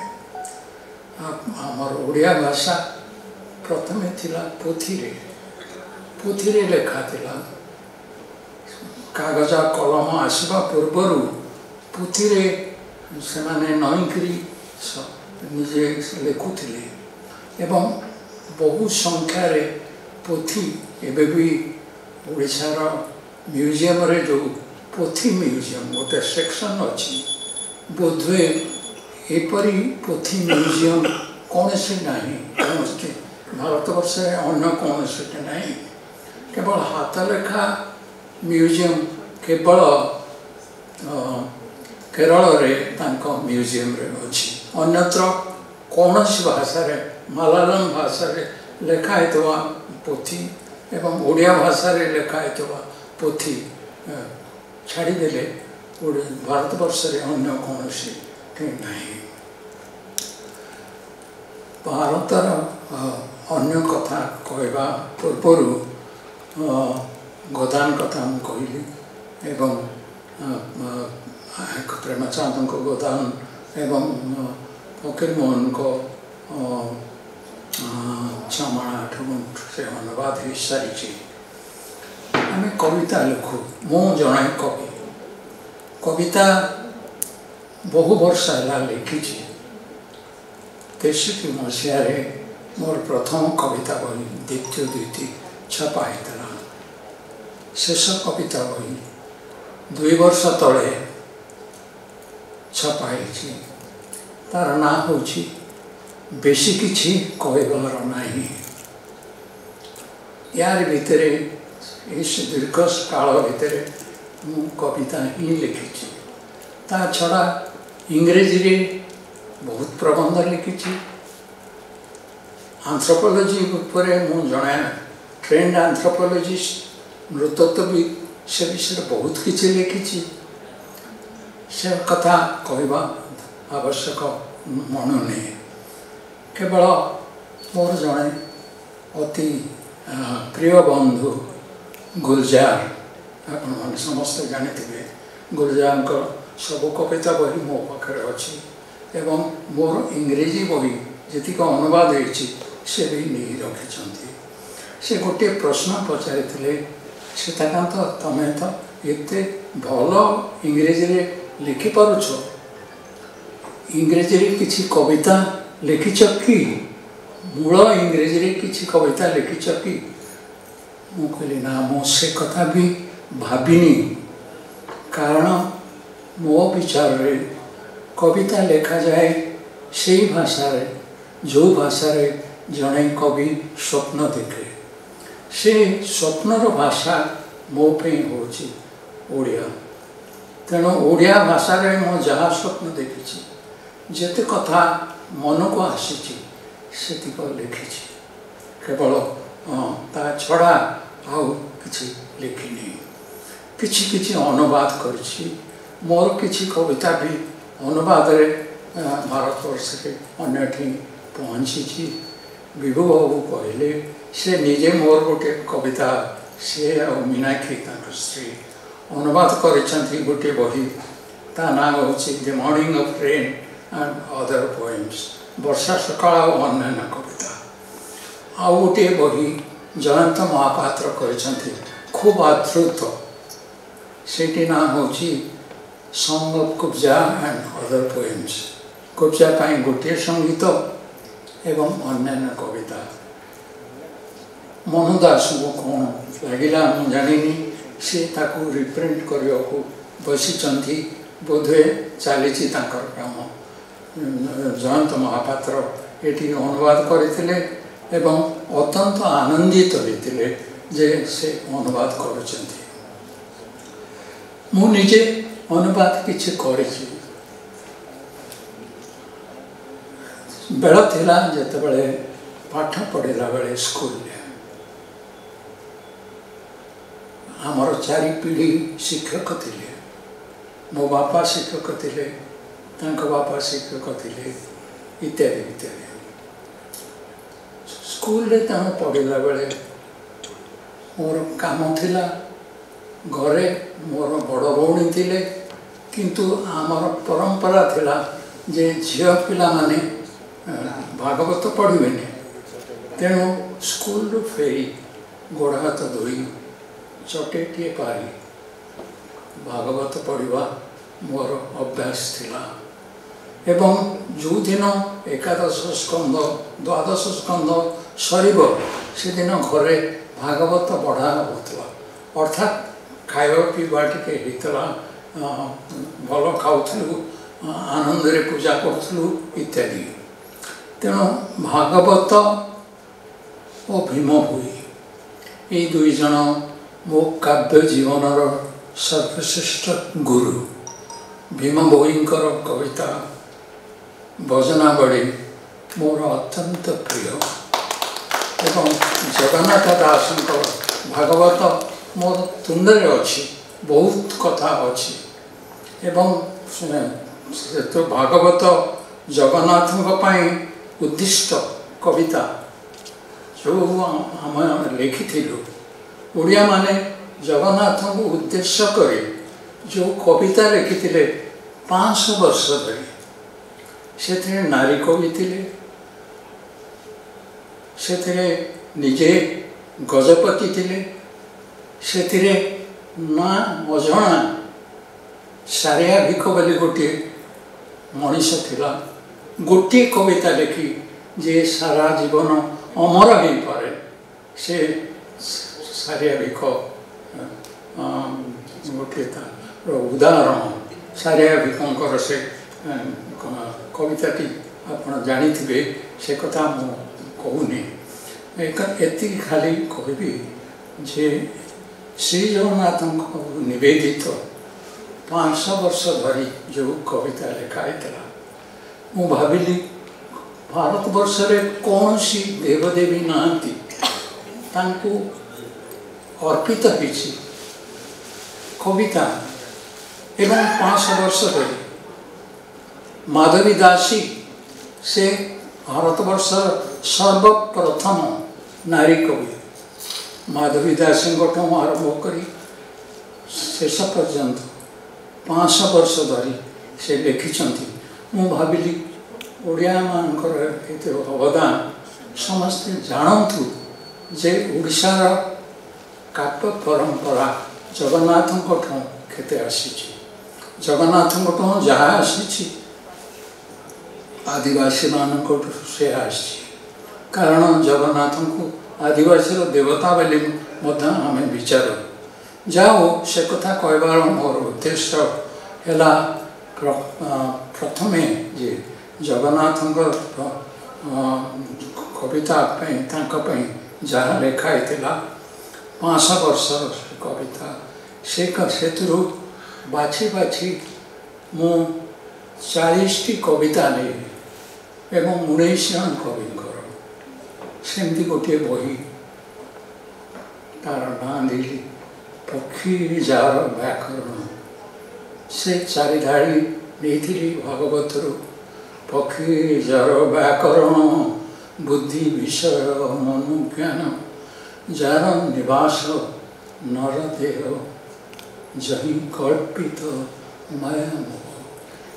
ଆମର ଓଡ଼ିଆ ଭାଷା ପ୍ରଥମେ ଥିଲା ପୋଥିରେ ପୋଥିରେ ଲେଖା ଥିଲା କାଗଜ କଲମ ଆସିବା ପୂର୍ବରୁ ପୋଥିରେ ସେମାନେ ନଈକିରି ନିଜେ ଲେଖୁଥିଲେ ଏବଂ ବହୁ ସଂଖ୍ୟାରେ ପୋଥି ଏବେ ବି ଓଡ଼ିଶାର ମ୍ୟୁଜିୟମରେ ଯେଉଁ ପୋଥି ମ୍ୟୁଜିୟମ ଗୋଟେ ସେକ୍ସନ୍ ଅଛି ବୋଧହୁଏ ଏପରି ପୋଥି ମ୍ୟୁଜିୟମ କୌଣସି ନାହିଁ। କୌଣସି ଭାରତବର୍ଷରେ ଅନ୍ୟ କୌଣସିଟି ନାହିଁ। କେବଳ ହାତ ଲେଖା ମ୍ୟୁଜିୟମ କେବଳ କେରଳରେ ତାଙ୍କ ମ୍ୟୁଜିୟମରେ ଅଛି ଅନ୍ୟତ୍ର କୌଣସି ଭାଷାରେ ମାଲାୟାଲମ ଭାଷାରେ ଲେଖା ହେଇଥିବା ପୋଥି ଏବଂ ଓଡ଼ିଆ ଭାଷାରେ ଲେଖା ହେଇଥିବା ପୋଥି ଛାଡ଼ିଦେଲେ ଓଡ଼ି ଭାରତବର୍ଷରେ ଅନ୍ୟ କୌଣସି କେହି ନାହିଁ ଭାରତର ଅ, ଅନ୍ୟ କଥା କହିବା ପୂର୍ବରୁ ଅ, ଗୋଦାନ କଥା ମୁଁ କହିଲି ଏବଂ ଅ, ଅ, ଏକ ପ୍ରେମଚାନ୍ଦଙ୍କ ଗୋଦାନ ଏବଂ ଅ, ଫକୀରମୋହନଙ୍କ ଅ, ଅ, ଛମାଣ ଆଠ ଗୁଣ୍ଠ ସେ ଅନୁବାଦ ହେଇସାରିଛି ଆମେ କବିତା ଲେଖୁ ମୁଁ ଜଣେ କବି କବିତା ବହୁ ବର୍ଷ ହେଲା ଲେଖିଛି ତେଷଠି ମସିହାରେ ମୋର ପ୍ରଥମ କବିତା ବହି ଦ୍ୱିତୀୟ ଦ୍ୱିତୀୟ ଛପା ହେଇଥିଲା ଶେଷ କବିତା ବହି ଦୁଇ ବର୍ଷ ତଳେ ଛପା ହେଇଛି ତାର ନାଁ ହେଉଛି ବେଶୀ କିଛି କହିବାର ନାହିଁ ୟାରି ଭିତରେ ଏହି ସେ ଦୀର୍ଘ କାଳ ଭିତରେ ମୁଁ କବିତା ହିଁ ଲେଖିଛି ତା ଛଡ଼ା ଇଂରେଜୀରେ ବହୁତ ପ୍ରବନ୍ଧ ଲେଖିଛି ଆନ୍ଥ୍ରୋପୋଲୋଜି ଉପରେ ମୁଁ ଜଣେ ଟ୍ରେଣ୍ଡ ଆନ୍ଥ୍ରୋପୋଲୋଜିଷ୍ଟ ନୃତତ୍ତ୍ୱବିଦ ସେ ବିଷୟରେ ବହୁତ କିଛି ଲେଖିଛି ସେ କଥା କହିବା ଆବଶ୍ୟକ ମଣୁନି କେବଳ ମୋର ଜଣେ ଅତି ଆ, ପ୍ରିୟ ବନ୍ଧୁ ଗୁଲଜାର ଆପଣମାନେ ସମସ୍ତେ ଜାଣିଥିବେ ଗୁଲଜାରଙ୍କ ସବୁ କବିତା ବହି ମୋ ପାଖରେ ଅଛି ଏବଂ ମୋର ଇଂରେଜୀ ବହି ଯେତିକି ଅନୁବାଦ ହେଇଛି ସେ ବି ନେଇ ରଖିଛନ୍ତି ସେ ଗୋଟିଏ ପ୍ରଶ୍ନ ପଚାରିଥିଲେ ସୀତାକାନ୍ତ ତମେ ତ ଏତେ ଭଲ ଇଂରେଜୀରେ ଲେଖିପାରୁଛ ଇଂରେଜୀରେ କିଛି କବିତା ଲେଖିଛ କି ମୂଳ ଇଂରେଜୀରେ କିଛି କବିତା ଲେଖିଛ କି ମୁଁ କହିଲି ନା ମୁଁ ସେ କଥା ବି ଭାବିନି କାରଣ ମୋ ବିଚାରରେ କବିତା ଲେଖାଯାଏ ସେଇ ଭାଷାରେ ଯେଉଁ ଭାଷାରେ ଜଣେ କବି ସ୍ୱପ୍ନ ଦେଖେ ସେ ସ୍ୱପ୍ନର ଭାଷା ମୋ ପାଇଁ ହେଉଛି ଓଡ଼ିଆ ତେଣୁ ଓଡ଼ିଆ ଭାଷାରେ ମୁଁ ଯାହା ସ୍ୱପ୍ନ ଦେଖିଛି ଯେତେ କଥା ମନକୁ ଆସିଛି ସେତିକ ଲେଖିଛି କେବଳ ହଁ, ତା ଛଡ଼ା ଆଉ କିଛି ଲେଖିନି କିଛି କିଛି ଅନୁବାଦ କରିଛି ମୋର କିଛି କବିତା ବି ଅନୁବାଦରେ ଆ, ଭାରତବର୍ଷରେ ଅନ୍ୟଠି ପହଞ୍ଚିଛି ବିଭୁ ବାବୁ କହିଲେ ସେ ନିଜେ ମୋର ଗୋଟିଏ କବିତା ସେ ଆଉ ମୀନାକ୍ଷୀ ତାଙ୍କ ସ୍ତ୍ରୀ ଅନୁବାଦ କରିଛନ୍ତି ଗୋଟିଏ ବହି ତା ନାଁ ହେଉଛି the morning of rain and other poems ବର୍ଷା ସକାଳ ଆଉ ଅନ୍ୟାନ୍ୟ କବିତା ଆଉ ଗୋଟିଏ ବହି ଜୟନ୍ତ ମହାପାତ୍ର କରିଛନ୍ତି ଖୁବ୍ ଆଦୃତ ସେଇଟି ନାଁ ହେଉଛି song of Kubja and other poems Kubja ପାଇଁ ଗୋଟିଏ ସଙ୍ଗୀତ ଏବଂ ଅନ୍ୟାନ୍ୟ କବିତା ମନୁ ଦାସଙ୍କୁ କ'ଣ ଲାଗିଲା ମୁଁ ଜାଣିନି। ସେ ତାକୁ ରିପ୍ରିଣ୍ଟ କରିବାକୁ ବସିଛନ୍ତି ବୋଧହୁଏ ଚାଲିଛି ତାଙ୍କର କାମ। ଜୟନ୍ତ ମହାପାତ୍ର ଏଠି ଅନୁବାଦ କରିଥିଲେ ଏବଂ ଅତ୍ୟନ୍ତ ଆନନ୍ଦିତ ହୋଇଥିଲେ ଯେ ସେ ଅନୁବାଦ କରୁଛନ୍ତି। ମୁଁ ନିଜେ ଅନୁବାଦ କିଛି କରିଛି। ବେଳ ଥିଲା ଯେତେବେଳେ ପାଠ ପଢ଼ିଲା ବେଳେ ସ୍କୁଲରେ। ଆମର ଚାରି ପିଢ଼ି ଶିକ୍ଷକ ଥିଲେ। ମୋ ବାପା ଶିକ୍ଷକ ଥିଲେ ତାଙ୍କ ବାପା ଶିକ୍ଷକ ଥିଲେ ଇତ୍ୟାଦି ଇତ୍ୟାଦି। ସ୍କୁଲରେ ତେଣୁ ପଢ଼ିଲା ବେଳେ ମୋର କାମ ଥିଲା ଘରେ ମୋର ବଡ଼ ଭଉଣୀ ଥିଲେ କିନ୍ତୁ ଆମର ପରମ୍ପରା ଥିଲା ଯେ ଝିଅ ପିଲାମାନେ ଭାଗବତ ପଢ଼ିବେନି। ତେଣୁ ସ୍କୁଲରୁ ଫେରି ଗୋଡ଼ ହାତ ଧୋଇ ଚଟେଇଟିଏ ପାରି ଭାଗବତ ପଢ଼ିବା ମୋର ଅଭ୍ୟାସ ଥିଲା। ଏବଂ ଯେଉଁଦିନ ଏକାଦଶ ସ୍କନ୍ଧ ଦ୍ୱାଦଶ ସ୍କନ୍ଧ ସରିବ ସେଦିନ ଘରେ ଭାଗବତ ପଢ଼ା ହେଉଥିଲା। ଅର୍ଥାତ୍ ଖାଇବା ପିଇବା ଟିକେ ହେଇଥିଲା ଭଲ ଖାଉଥିଲୁ ଆନନ୍ଦରେ ପୂଜା କରୁଥିଲୁ ଇତ୍ୟାଦି। ତେଣୁ ଭାଗବତ ଓ ଭୀମ ଭୋଇ ଏଇ ଦୁଇ ଜଣ ମୋ କାବ୍ୟ ଜୀବନର ସର୍ବଶ୍ରେଷ୍ଠ ଗୁରୁ ଭୀମ ଭୋଇଙ୍କର କବିତା ଭଜନାବଳୀ ମୋର ଅତ୍ୟନ୍ତ ପ୍ରିୟ ଏବଂ ଜଗନ୍ନାଥ ଦାସଙ୍କ ଭାଗବତ ମୋର ତୁଣ୍ଡରେ ଅଛି ବହୁତ କଥା ଅଛି ଏବଂ ସେ- ସେଥିରୁ ଭାଗବତ ଜଗନ୍ନାଥଙ୍କ ପାଇଁ ଉଦ୍ଦିଷ୍ଟ କବିତା ଯେଉଁ ଆମେ ଲେଖିଥିଲୁ ଓଡ଼ିଆମାନେ ଜଗନ୍ନାଥଙ୍କୁ ଉଦ୍ଦେଶ୍ୟ କରି ଯେଉଁ କବିତା ଲେଖିଥିଲେ ପାଞ୍ଚଶହ ବର୍ଷ ଧରି ସେଥିରେ ନାରୀ କବି ଥିଲେ ସେଥିରେ ନିଜେ ଗଜପତି ଥିଲେ ସେଥିରେ ନା ଅଜଣା ସାରିଆ ଭିକ ବୋଲି ଗୋଟିଏ ମଣିଷ ଥିଲା ଗୋଟିଏ କବିତା ଲେଖି ଯେ ସାରା ଜୀବନ ଅମର ହେଇପାରେ ସେ ସାରିଆ ଭିକ ଅ, ଗୋଟିଏ ତାର ଉଦାହରଣ ସାରିଆ ଭିକଙ୍କର ସେ ଅ, କ- କବିତାଟି ଆପଣ ଜାଣିଥିବେ ସେ କଥା ମୁଁ କହୁନି ଏକ- ଏତିକି ଖାଲି କହିବି ଯେ ଶ୍ରୀ ଜଗନ୍ନାଥଙ୍କୁ ନିବେଦିତ ପାଞ୍ଚଶହ ବର୍ଷ ଧରି ଯେଉଁ କବିତା ଲେଖା ହେଇଥିଲା ମୁଁ ଭାବିଲି ଭାରତବର୍ଷରେ କୌଣସି ଦେବଦେବୀ ନାହାନ୍ତି ତାଙ୍କୁ ଅର୍ପିତ ହେଇଛି କବିତା ଏବଂ ପାଞ୍ଚଶହ ବର୍ଷ ଧରି ମାଧବୀ ଦାସୀ ସେ ଭାରତବର୍ଷର ସର୍ବପ୍ରଥମ ନାରୀ କବି ମାଧବୀ ଦାସୀଙ୍କଠୁ ଆରମ୍ଭ କରି ଶେଷ ପର୍ଯ୍ୟନ୍ତ ପାଞ୍ଚଶହ ବର୍ଷ ଧରି ସେ ଲେଖିଛନ୍ତି ମୁଁ ଭାବିଲି ଓଡ଼ିଆମାନଙ୍କର ଏତେ ଅବଦାନ ସମସ୍ତେ ଜାଣନ୍ତୁ ଯେ ଓଡ଼ିଶାର କାବ୍ୟ ପରମ୍ପରା ଜଗନ୍ନାଥଙ୍କଠୁ କେତେ ଆସିଛି ଜଗନ୍ନାଥଙ୍କଠୁ ଯାହା ଆସିଛି ଆଦିବାସୀମାନଙ୍କଠୁ ସେ ଆସିଛି କାରଣ ଜଗନ୍ନାଥଙ୍କୁ ଆଦିବାସୀର ଦେବତା ବୋଲି ମଧ୍ୟ ଆମେ ବିଚାରୁ ଯାହା ହଉ ସେ କଥା କହିବାର ମୋର ଉଦ୍ଦେଶ୍ୟ ହେଲା ପ୍ର- ଅ, ପ୍ରଥମେ ଯେ ଜଗନ୍ନାଥଙ୍କ ଅ, କବିତା ପାଇଁ ତାଙ୍କ ପାଇଁ ଯାହା ଲେଖା ହେଇଥିଲା ପାଞ୍ଚଶହ ବର୍ଷର ସେ କବିତା ସେ କ- ସେଥିରୁ ବାଛି ବାଛି ମୁଁ ଚାଳିଶଟି କବିତା ନେଇଲି ଏବଂ ଉଣେଇଶ ଜଣ କବିଙ୍କର ସେମିତି ଗୋଟିଏ ବହି ତାର ନାଁ ଦେଲି ପକ୍ଷୀ ଯାର ବ୍ୟାକରଣ ସେ ଚାରି ଧାଡ଼ି ନେଇଥିଲି ଭାଗବତରୁ ପକ୍ଷୀ ଯାର ବ୍ୟାକରଣ ବୁଦ୍ଧି ବିଷୟ ମନୋଜ୍ଞାନ ଯାର ନିବାସ ନର ଦେହ ଜହି କଳ୍ପିତ ମାୟାମୋହ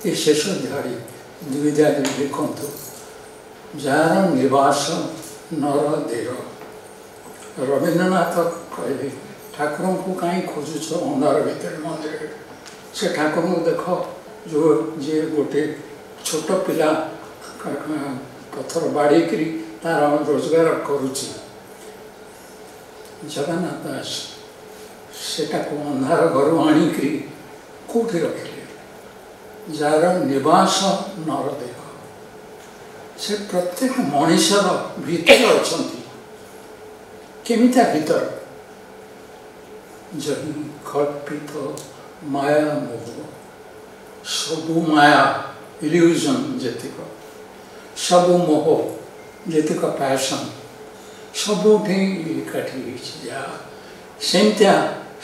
ଏ ଶେଷ ଧାଡ଼ି ଦୁଇ ଧାଡ଼ି ଲେଖନ୍ତୁ ଯାହାର ନିବାସ ନର ଦେହ ରବୀନ୍ଦ୍ରନାଥ କହିଲେ ଠାକୁରଙ୍କୁ କାହିଁ ଖୋଜୁଛ ଅନ୍ଧାର ଭିତରେ ମନ୍ଦିରରେ ସେ ଠାକୁରଙ୍କୁ ଦେଖ ଯେଉଁ ଯିଏ ଗୋଟେ ଛୋଟ ପିଲା କ- କ- ପଥର ବାଡ଼େଇକିରି ତାର ରୋଜଗାର କରୁଛି ଜଗନ୍ନାଥ ଦାସ ସେଟାକୁ ଅନ୍ଧାର ଘରୁ ଆଣିକିରି କେଉଁଠି ରଖିଲେ ଯାହାର ନିବାସ ନର ଦେହ ସେ ପ୍ରତ୍ୟେକ ମଣିଷର ଭିତରେ ଅଛନ୍ତି କେମିତିଆ ଭିତର ଯଦି କଳ୍ପିତ ମାୟା ମୋହ ସବୁ ମାୟା ଇଲ୍ୟୁଜନ୍ ଯେତିକ ସବୁ ମୋହ ଯେତିକ ପ୍ୟାସନ୍ ସବୁଠି ଏକାଠି ହେଇଛି ଯାହା ସେମିତିଆ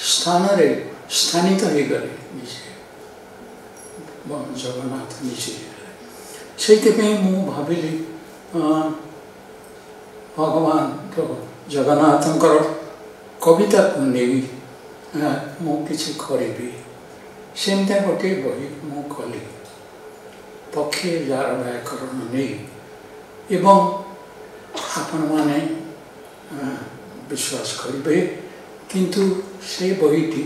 ସ୍ଥାନରେ ସ୍ଥାନିତ ହେଇଗଲେ ନିଜେ ବ- ଜଗନ୍ନାଥ ନିଜେ ସେଇଥିପାଇଁ ମୁଁ ଭାବିଲି ଅଁ, ଭଗବାନ ପ୍ରଭୁ ଜଗନ୍ନାଥଙ୍କର କବିତାକୁ ନେଇ ଅଁ, ମୁଁ କିଛି କରିବି ସେମିତିଆ ଗୋଟିଏ ବହି ମୁଁ କଲି ପକ୍ଷୀ ଯାର ବ୍ୟାକରଣ ନେଇ ଏବଂ ଆପଣମାନେ विश्वास करबे कि से बहिटी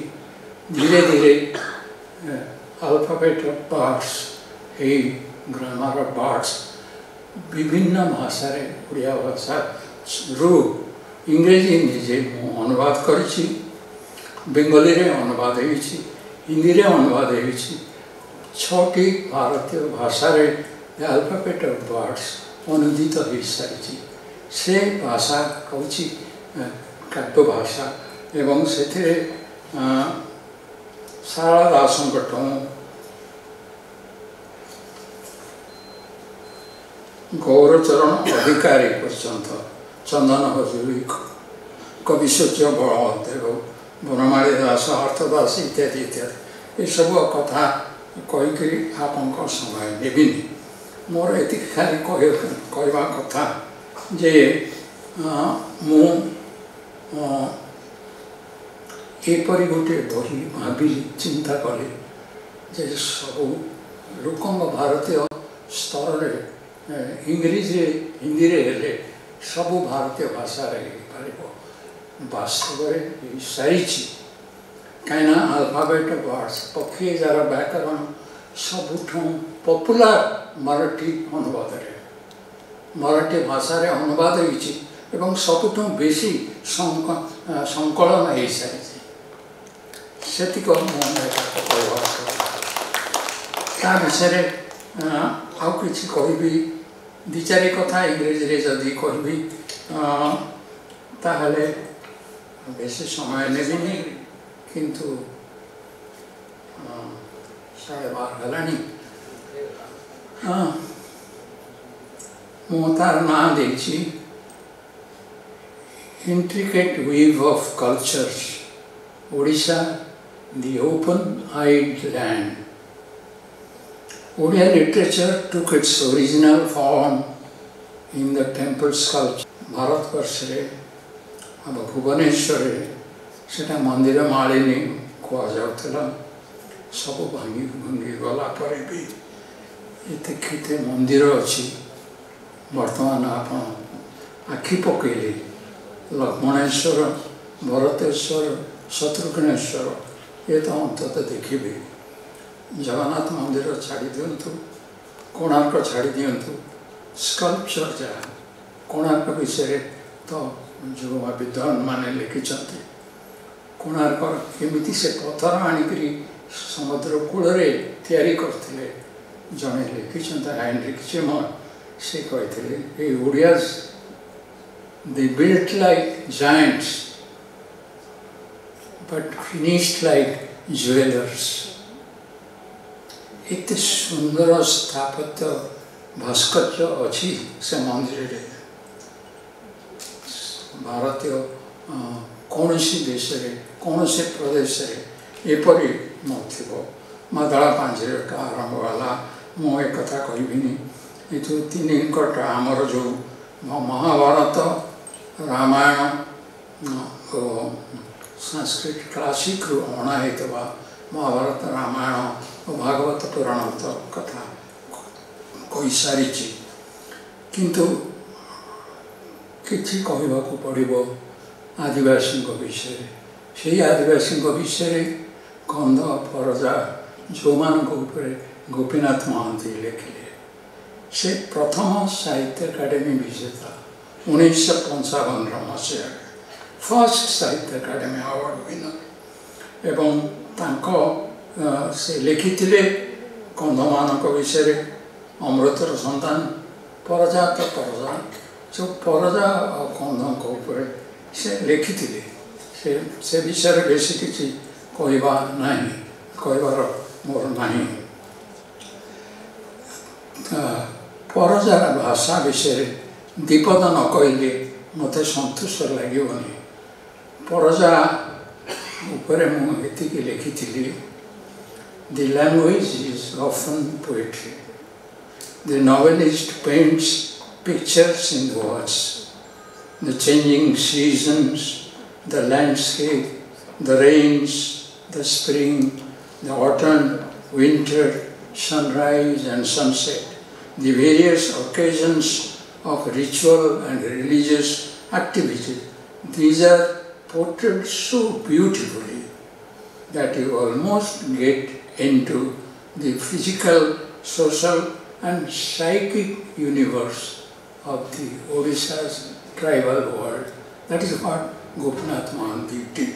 धीरे धीरे आलफाबेट पार्टस यही ग्रामर पार्टस, विभिन्न भाषा ओडिया भाषा रु इंग्रेजी निजे अनुवाद कर बेंगली अनुवाद हिंदी अनुवाद हो छारतीय भाषा आलफाबेट अफ वार्डस अनुदित हो सारी ସେ ଭାଷା ହେଉଛି ଆଁ, କାବ୍ୟ ଭାଷା ଏବଂ ସେଥିରେ ଆଁ, ଶାରଳା ଦାସଙ୍କଠୁ ଗୌରଚରଣ ଅଧିକାରୀ ପର୍ଯ୍ୟନ୍ତ ଚନ୍ଦନ ହଜୁରୀ କବି ସୂର୍ଯ୍ୟ ବଳଦେବ ବନମାଳୀ ଦାସ ଅର୍ଥ ଦାସ ଇତ୍ୟାଦି ଇତ୍ୟାଦି ଏସବୁ କଥା କହିକରି ଆପଣଙ୍କ ସମୟ ନେବିନି ମୋର ଏତିକି ଖାଲି କହିବା କହିବା କଥା ଯେ ଅଁ, ମୁଁ ଅଁ, ଏପରି ଗୋଟିଏ ବହି ଭାବିଲି ଚିନ୍ତା କଲି ଯେ ସବୁ ଲୋକଙ୍କ ଭାରତୀୟ ସ୍ତରରେ ଏ, ଇଂରେଜୀରେ ହିନ୍ଦୀରେ ହେଲେ ସବୁ ଭାରତୀୟ ଭାଷାରେ ହେଇପାରିବ ବାସ୍ତବରେ ହେଇସାରିଛି କାହିଁକିନା ଆଲଫାବେଟ୍ ୱାର୍ଡ଼ସ୍ ପକ୍ଷୀ ଯାର ବ୍ୟାକରଣ ସବୁଠୁ ପପୁଲାର ମରାଠୀ ଅନୁବାଦରେ ମରାଠୀ ଭାଷାରେ ଅନୁବାଦ ହେଇଛି ଏବଂ ସବୁଠୁ ବେଶୀ ସଂକ- ସଂକଳନ ହେଇସାରିଛି ସେତିକ ମୁଁ ଏଟାକୁ କହିବା କଥା। ତା ବିଷୟରେ ଆଁ, ଆଉ କିଛି କହିବି ଦୁଇ ଚାରି କଥା ଇଂରେଜୀରେ ଯଦି କହିବି ଆଁ, ତାହେଲେ ବେଶୀ ସମୟ ନେବିନି କିନ୍ତୁ ଆଁ, ସାଢ଼େ ବାର ହେଲାଣି ହଁ ମୁଁ ତାର ନାଁ ଦେଇଛି intricate weave of cultures, Odisha, the open-eyed land. Odia literature took its original form in the temple sculpture. ଭାରତବର୍ଷରେ ଆମ ଭୁବନେଶ୍ୱରରେ ସେଟା ମନ୍ଦିର ମାଳିନୀ କୁହାଯାଉଥିଲା ସବୁ ଭାଙ୍ଗି ଭାଙ୍ଗି ଗଲା ପରେ ବି ଏତେ କେତେ ମନ୍ଦିର ଅଛି ବର୍ତ୍ତମାନ ଆପଣ ଆଖି ପକେଇଲେ ଲକ୍ଷ୍ମଣେଶ୍ୱର ଭରତେଶ୍ୱର ଶତ୍ରୁଘ୍ନେଶ୍ୱର ଏ ତ ଅନ୍ତତଃ ଦେଖିବେ। ଜଗନ୍ନାଥ ମନ୍ଦିର ଛାଡ଼ି ଦିଅନ୍ତୁ କୋଣାର୍କ ଛାଡ଼ି ଦିଅନ୍ତୁ ସ୍କଲ୍ପଚର ଯାହା କୋଣାର୍କ ବିଷୟରେ ତ ଯେଉଁ ବିଦ୍ୱାନମାନେ ଲେଖିଛନ୍ତି। କୋଣାର୍କ କେମିତି ସେ ପଥର ଆଣିକରି ସମୁଦ୍ର କୂଳରେ ତିଆରି କରିଥିଲେ ଜଣେ ଲେଖିଛନ୍ତି ହାଇଣ୍ଡ୍ରିକ୍ ଚେମର ସେ କହିଥିଲେ ଏ ଓଡ଼ିଆଜ They built like giants, but finished like jewelers. ଏତେ ସୁନ୍ଦର ସ୍ଥାପତ୍ୟ ଭାସ୍କର୍ଯ୍ୟ ଅଛି ସେ ମନ୍ଦିରରେ ଭାରତୀୟ ଅ, କୌଣସି ଦେଶରେ କୌଣସି ପ୍ରଦେଶରେ ଏପରି ନଥିବ ମାଦଳା ପାଞ୍ଜିରେ ଆରମ୍ଭ ହେଲା ମୁଁ ଏକଥା କହିବିନି ଏ ଯେଉଁ ତିନିଙ୍କଟା ଆମର ଯେଉଁ ମହାଭାରତ ରାମାୟଣ ଓ ସଂସ୍କୃତ କ୍ଲାସିକ୍ରୁ ଅଣା ହେଇଥିବା ମହାଭାରତ ରାମାୟଣ ଓ ଭାଗବତ ପୁରାଣ ତ କଥା କହିସାରିଛି କିନ୍ତୁ କିଛି କହିବାକୁ ପଡ଼ିବ ଆଦିବାସୀଙ୍କ ବିଷୟରେ ସେହି ଆଦିବାସୀଙ୍କ ବିଷୟରେ କନ୍ଧ ପରଜା ଯେଉଁମାନଙ୍କ ଉପରେ ଗୋପୀନାଥ ମହାନ୍ତି ଲେଖିଲେ ସେ ପ୍ରଥମ ସାହିତ୍ୟ ଏକାଡେମୀ ବିଜେତା ଉଣେଇଶହ ପଞ୍ଚାବନର ମସିହାରେ ଫାର୍ଷ୍ଟ ସାହିତ୍ୟ ଏକାଡେମୀ ଆୱାର୍ଡ଼ ୱିନର ଏବଂ ତାଙ୍କ ଅ, ସେ ଲେଖିଥିଲେ କନ୍ଧମାନଙ୍କ ବିଷୟରେ ଅମୃତର ସନ୍ତାନ ପରଜା ତ ପରଜା ଯେଉଁ ପରଜା ଆଉ କନ୍ଧଙ୍କ ଉପରେ ସେ ଲେଖିଥିଲେ ସେ ସେ ବିଷୟରେ ବେଶୀ କିଛି କହିବା ନାହିଁ କହିବାର ମୋର ନାହିଁ ଆ, ପରଜାର ଭାଷା ବିଷୟରେ ଦୀପଦ ନ କହିଲେ ମୋତେ ସନ୍ତୁଷ୍ଟ ଲାଗିବନି ପରଜା ଉପରେ ମୁଁ ଏତିକି ଲେଖିଥିଲି the language is often poetry the novelist paints pictures in words the changing seasons the landscape the rains the spring the autumn winter sunrise and sunset the various occasions of ritual and religious activity. These are portrayed so beautifully that you almost get into the physical, social and psychic universe of the Orissa's tribal world. That is what Gopinath Mohanty did.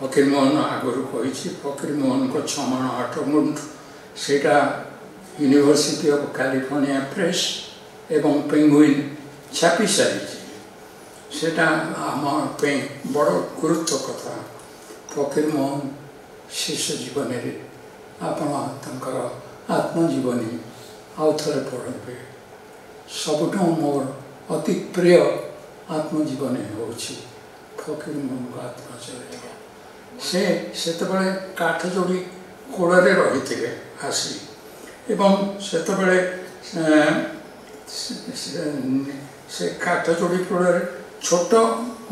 Fakirmohan আগর কইছি ফকিরমোহনক ছমাণ আট মুন্ড university of California press ଏବଂ penguin ଛାପି ସାରିଛି ସେଇଟା ଆମ ପାଇଁ ବଡ଼ ଗୁରୁତ୍ୱ କଥା ଫକୀରମୋହନ ଶେଷ ଜୀବନରେ ଆପଣ ତାଙ୍କର ଆତ୍ମଜୀବନୀ ଆଉ ଥରେ ପଢ଼ିବେ ସବୁଠୁ ମୋର ଅତି ପ୍ରିୟ ଆତ୍ମଜୀବନୀ ହେଉଛି ଫକୀର ମୋହନଙ୍କ ଆତ୍ମା ଚାଲିଗଲା ସେ ସେତେବେଳେ କାଠ ଯୋଡ଼ି କୋଡ଼ରେ ରହିଥିଲେ ଆସି ଏବଂ ସେତେବେଳେ ଏଁ, ସେ- ସେ- ସେ କାଠ ଯୋଡ଼ି କୋଡ଼ରେ ଛୋଟ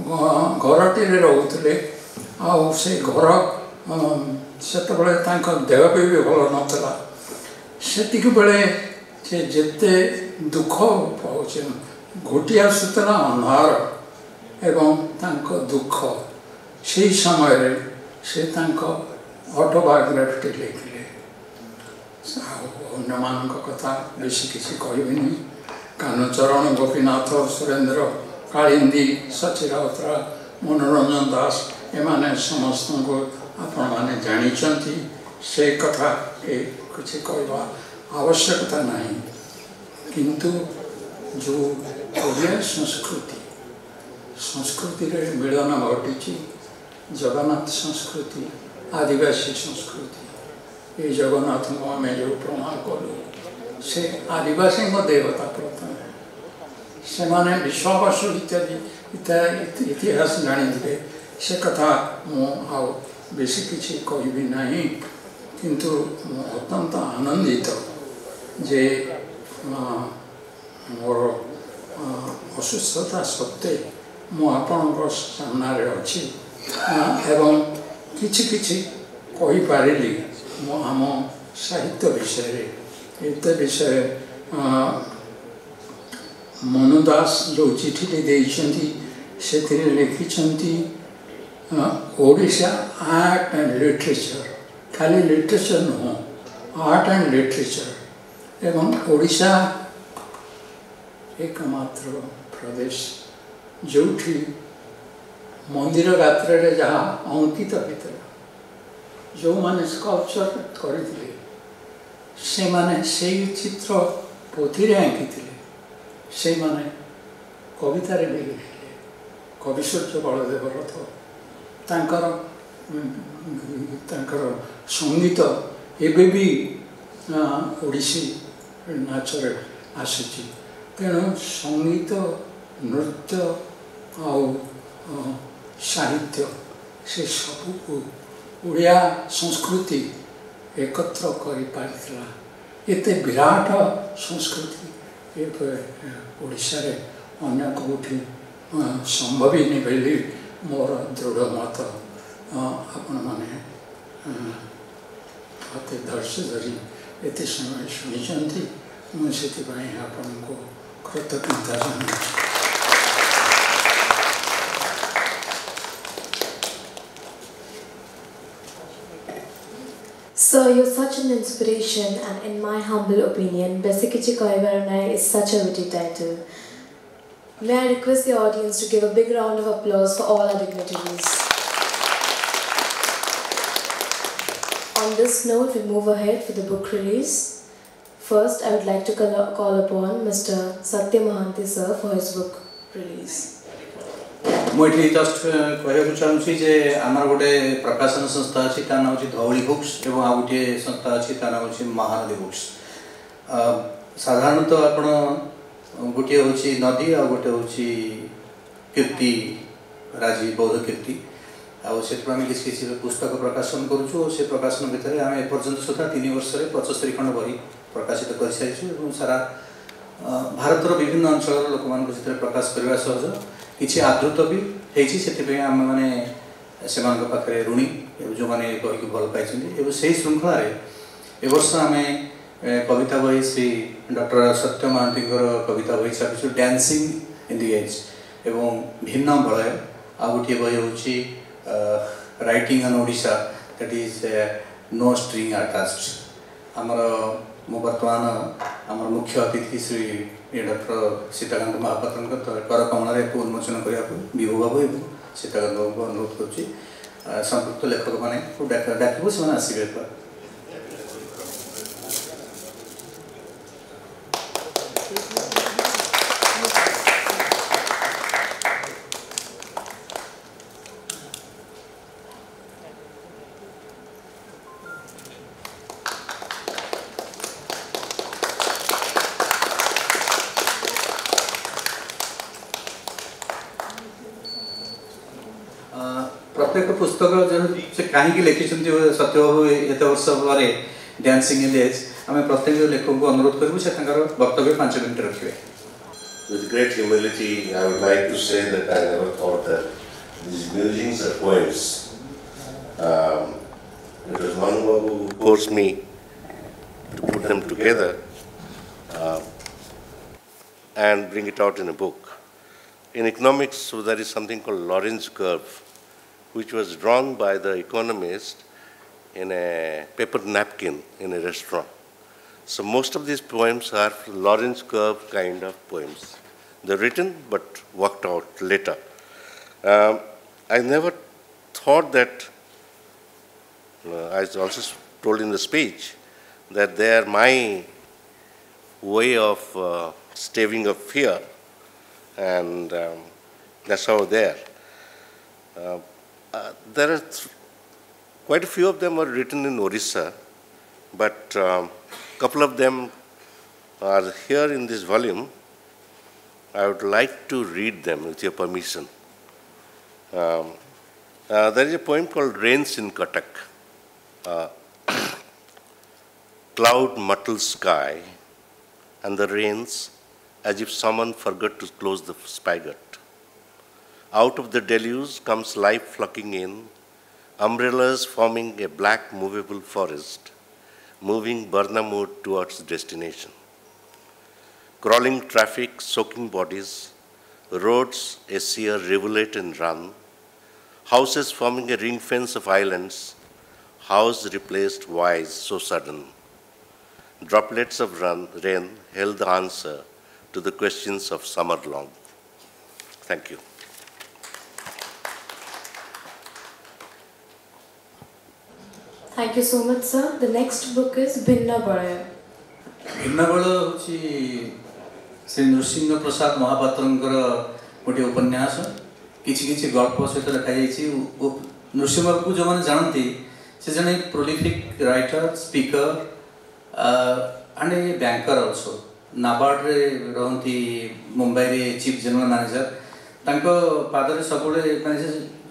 ଘ- ଘରଟିରେ ରହୁଥିଲେ ଆଉ ସେ ଘର ଅଁ, ସେତେବେଳେ ତାଙ୍କ ଦେହ ବି ବି ଭଲ ନଥିଲା ସେତିକି ବେଳେ ସେ ଯେତେ ଦୁଃଖ ପାଉଛି ଘୋଟି ଆସୁଥିଲା ଅନ୍ଧାର ଏବଂ ତାଙ୍କ ଦୁଃଖ ସେହି ସମୟରେ ସେ ତାଙ୍କ ଅଟୋବାୟୋଗ୍ରାଫିଟି ଲେଖିଲେ ଆଉ ଅନ୍ୟମାନଙ୍କ କଥା ବେଶୀ କିଛି କହିବିନି। କାହ୍ନୁଚରଣ ଗୋପୀନାଥ ସୁରେନ୍ଦ୍ର କାଳିନ୍ଦୀ ସଚି ରାଉତରାୟ ମନୋରଞ୍ଜନ ଦାସ ଏମାନେ ସମସ୍ତଙ୍କୁ ଆପଣମାନେ ଜାଣିଛନ୍ତି। ସେ କଥା ଏ କିଛି କହିବା ଆବଶ୍ୟକତା ନାହିଁ। କିନ୍ତୁ ଯେଉଁ ଓଡ଼ିଆ ସଂସ୍କୃତି ସଂସ୍କୃତିରେ ମିଳନ ଘଟିଛି ଜଗନ୍ନାଥ ସଂସ୍କୃତି ଆଦିବାସୀ ସଂସ୍କୃତି ଏ ଜଗନ୍ନାଥଙ୍କୁ ଆମେ ଯେଉଁ ପ୍ରମାଣ କଲୁ ସେ ଆଦିବାସୀଙ୍କ ଦେବତା ପ୍ରଥମେ ସେମାନେ ବିଶ୍ୱାବସୁ ଇତ୍ୟାଦି ଇତ୍ୟାଦି ଇତିହାସ ଜାଣିଥିବେ ସେ କଥା ମୁଁ ଆଉ ବେଶୀ କିଛି କହିବି ନାହିଁ କିନ୍ତୁ ମୁଁ ଅତ୍ୟନ୍ତ ଆନନ୍ଦିତ ଯେ ଅଁ, ମୋର ଅଁ, ଅସୁସ୍ଥତା ସତ୍ତ୍ୱେ ମୁଁ ଆପଣଙ୍କ ସାମ୍ନାରେ ଅଛି ଅଁ, ଏବଂ କିଛି କିଛି କହିପାରିଲି ମୁଁ ଆମ ସାହିତ୍ୟ ବିଷୟରେ ଏତେ ବିଷୟ ଅଁ, ମନୁ ଦାସ ଯେଉଁ ଚିଠିଟି ଦେଇଛନ୍ତି ସେଥିରେ ଲେଖିଛନ୍ତି ଅଁ, ଓଡ଼ିଶା ଆର୍ଟ ଆଣ୍ଡ ଲିଟରେଚର ଖାଲି ଲିଟରେଚର ନୁହଁ ଆର୍ଟ ଆଣ୍ଡ ଲିଟରେଚର ଏବଂ ଓଡ଼ିଶା ଏକମାତ୍ର ପ୍ରଦେଶ ଯେଉଁଠି ମନ୍ଦିର ଗାତ୍ରରେ ଯାହା ଅଙ୍କିତ ହୋଇଥିଲା ଯେଉଁମାନେ ସ୍କଲ୍ପଚର କରିଥିଲେ ସେମାନେ ସେଇ ଚିତ୍ର ପୋଥିରେ ଆଙ୍କିଥିଲେ ସେଇମାନେ କବିତାରେ ବି ଲେଖିଲେ କବି ସୂର୍ଯ୍ୟ ବଳଦେବ ରଥ ତାଙ୍କର ଉଁ, ତାଙ୍କର ସଙ୍ଗୀତ ଏବେ ବି ଆଁ, ଓଡ଼ିଶୀ ନାଚରେ ଆସୁଛି ତେଣୁ ସଙ୍ଗୀତ ନୃତ୍ୟ ଆଉ ଅଁ, ସାହିତ୍ୟ ସେ ସବୁକୁ ଓଡ଼ିଆ ସଂସ୍କୃତି ଏକତ୍ର କରିପାରିଥିଲା ଏତେ ବିରାଟ ସଂସ୍କୃତି ଏବେ ଓଡ଼ିଶାରେ ଅନ୍ୟ କେଉଁଠି ଅଁ, ସମ୍ଭବିନି ବୋଲି ମୋର ଦୃଢ଼ ମତ ଅଁ, ଆପଣମାନେ ଅଁ, ମୋତେ ଧୈର୍ଯ୍ୟ ଧରି ଏତେ ସମୟ ଶୁଣିଛନ୍ତି ମୁଁ ସେଥିପାଇଁ ଆପଣଙ୍କୁ କୃତଜ୍ଞତା ଜଣାଉଛି Sir, you're such an inspiration, and in my humble opinion, Besikichi Koivaranai is such a witty title. May I request the audience to give a big round of applause for all our dignitaries. On this note, we move ahead for the book release. First, I would like to call call upon Mr. Satya Mohanty sir for his book release. मुझे just कहना चाहूँगी जे आम गोटे प्रकाशन संस्था अच्छी नाम हूँ धौली बुक्स और आ गोटे संस्था अच्छी नाम हूँ महानदी बुक्स साधारणतः आप गोटे हूँ नदी आ गए हूँ कीर्ति राज़ी बौद्ध कीर्ति आम किसी किसी पुस्तक प्रकाशन करुचु से प्रकाशन भितर आम एपर्तंत सुधा तीन वर्ष पचस्तरी खंड बही प्रकाशित कर सारी सारा भारतर विभिन्न अंचल लोक प्रकाश करने सहज ଅ, ଭାରତର ବିଭିନ୍ନ ଅଞ୍ଚଳର ଲୋକମାନଙ୍କୁ ସେଥିରେ ପ୍ରକାଶ କରିବା ସହଜ କିଛି ଆଦୃତ ବି ହେଇଛି ସେଥିପାଇଁ ଆମେମାନେ ସେମାନଙ୍କ ପାଖରେ ଋଣୀ ଏବଂ ଯେଉଁମାନେ ବହିକୁ ଭଲ ପାଇଛନ୍ତି ଏବଂ ସେହି ଶୃଙ୍ଖଳାରେ ଏ ବର୍ଷ ଆମେ ଏ, କବିତା ବହି ଶ୍ରୀ ଡକ୍ଟର ସତ୍ୟ ମହାନ୍ତିଙ୍କର କବିତା ବହି ଛାପିଛୁ ଡ୍ୟାନ୍ସିଂ ଇନ୍ ଦି ଏଜ୍ ଏବଂ ଭିନ୍ନ ବଳୟ ଆଉ ଗୋଟିଏ ବହି ହେଉଛି writing on Odisha that is no string attached ଆମର म वर्तमान आम मुख्य अतिथि श्री डक्टर सीताकान्त महापात्र करकमल उन्मोचन गरेको विभो बाबु ए सीताकान्तको अनुरोध गर्छु सम्पृक्त लेखक म डाकु आसि With great humility, I would like to say that I never thought that these musings are poems. Um, it was one who forced me to put them together uh, and bring it out in a book. In economics, so there is something called Lorenz curve which was drawn by the economist in a paper napkin in a restaurant. So most of these poems are Lorenz curve kind of poems. They're written but worked out later. Um, I never thought that, uh, I also told in the speech, that they are my way of uh, staving of fear, and um, that's how they are. Uh, uh, there are th- quite a few of them are written in Orissa, but um, couple of them are here in this volume. I would like to read them with your permission. Um, uh, there is a poem called Rains in Cuttack. Uh, Cloud mottled sky and the rains as if someone forgot to close the spigot. Out of the deluge comes life flocking in, umbrellas forming a black movable forest moving Birnam Wood towards destination. Crawling traffic, soaking bodies, roads a sear rivulet and run, houses forming a ring fence of islands, house replaced wise so sudden. Droplets of run, rain held the answer to the questions of summer long. Thank you. Thank you so much, sir. The next book is Bhinna Baraya. ଭିନ୍ନବଳ ହେଉଛି ଶ୍ରୀ ନୃସିଂହ ପ୍ରସାଦ ମହାପାତ୍ରଙ୍କର ଗୋଟିଏ ଉପନ୍ୟାସ କିଛି କିଛି ଗଳ୍ପ ସହିତ ଲେଖାଯାଇଛି ଉ- ଉ- ନୃସିଂହକୁ ଯେଉଁମାନେ ଜାଣନ୍ତି ସେ ଜଣେ prolific writer speaker and a banker also ନାବାର୍ଡ଼ରେ ରହନ୍ତି ମୁମ୍ବାଇରେ ଚିଫ୍ ଜେନେରାଲ ମ୍ୟାନେଜର ତାଙ୍କ ପାଦରେ ସବୁବେଳେ ମାନେ ସେ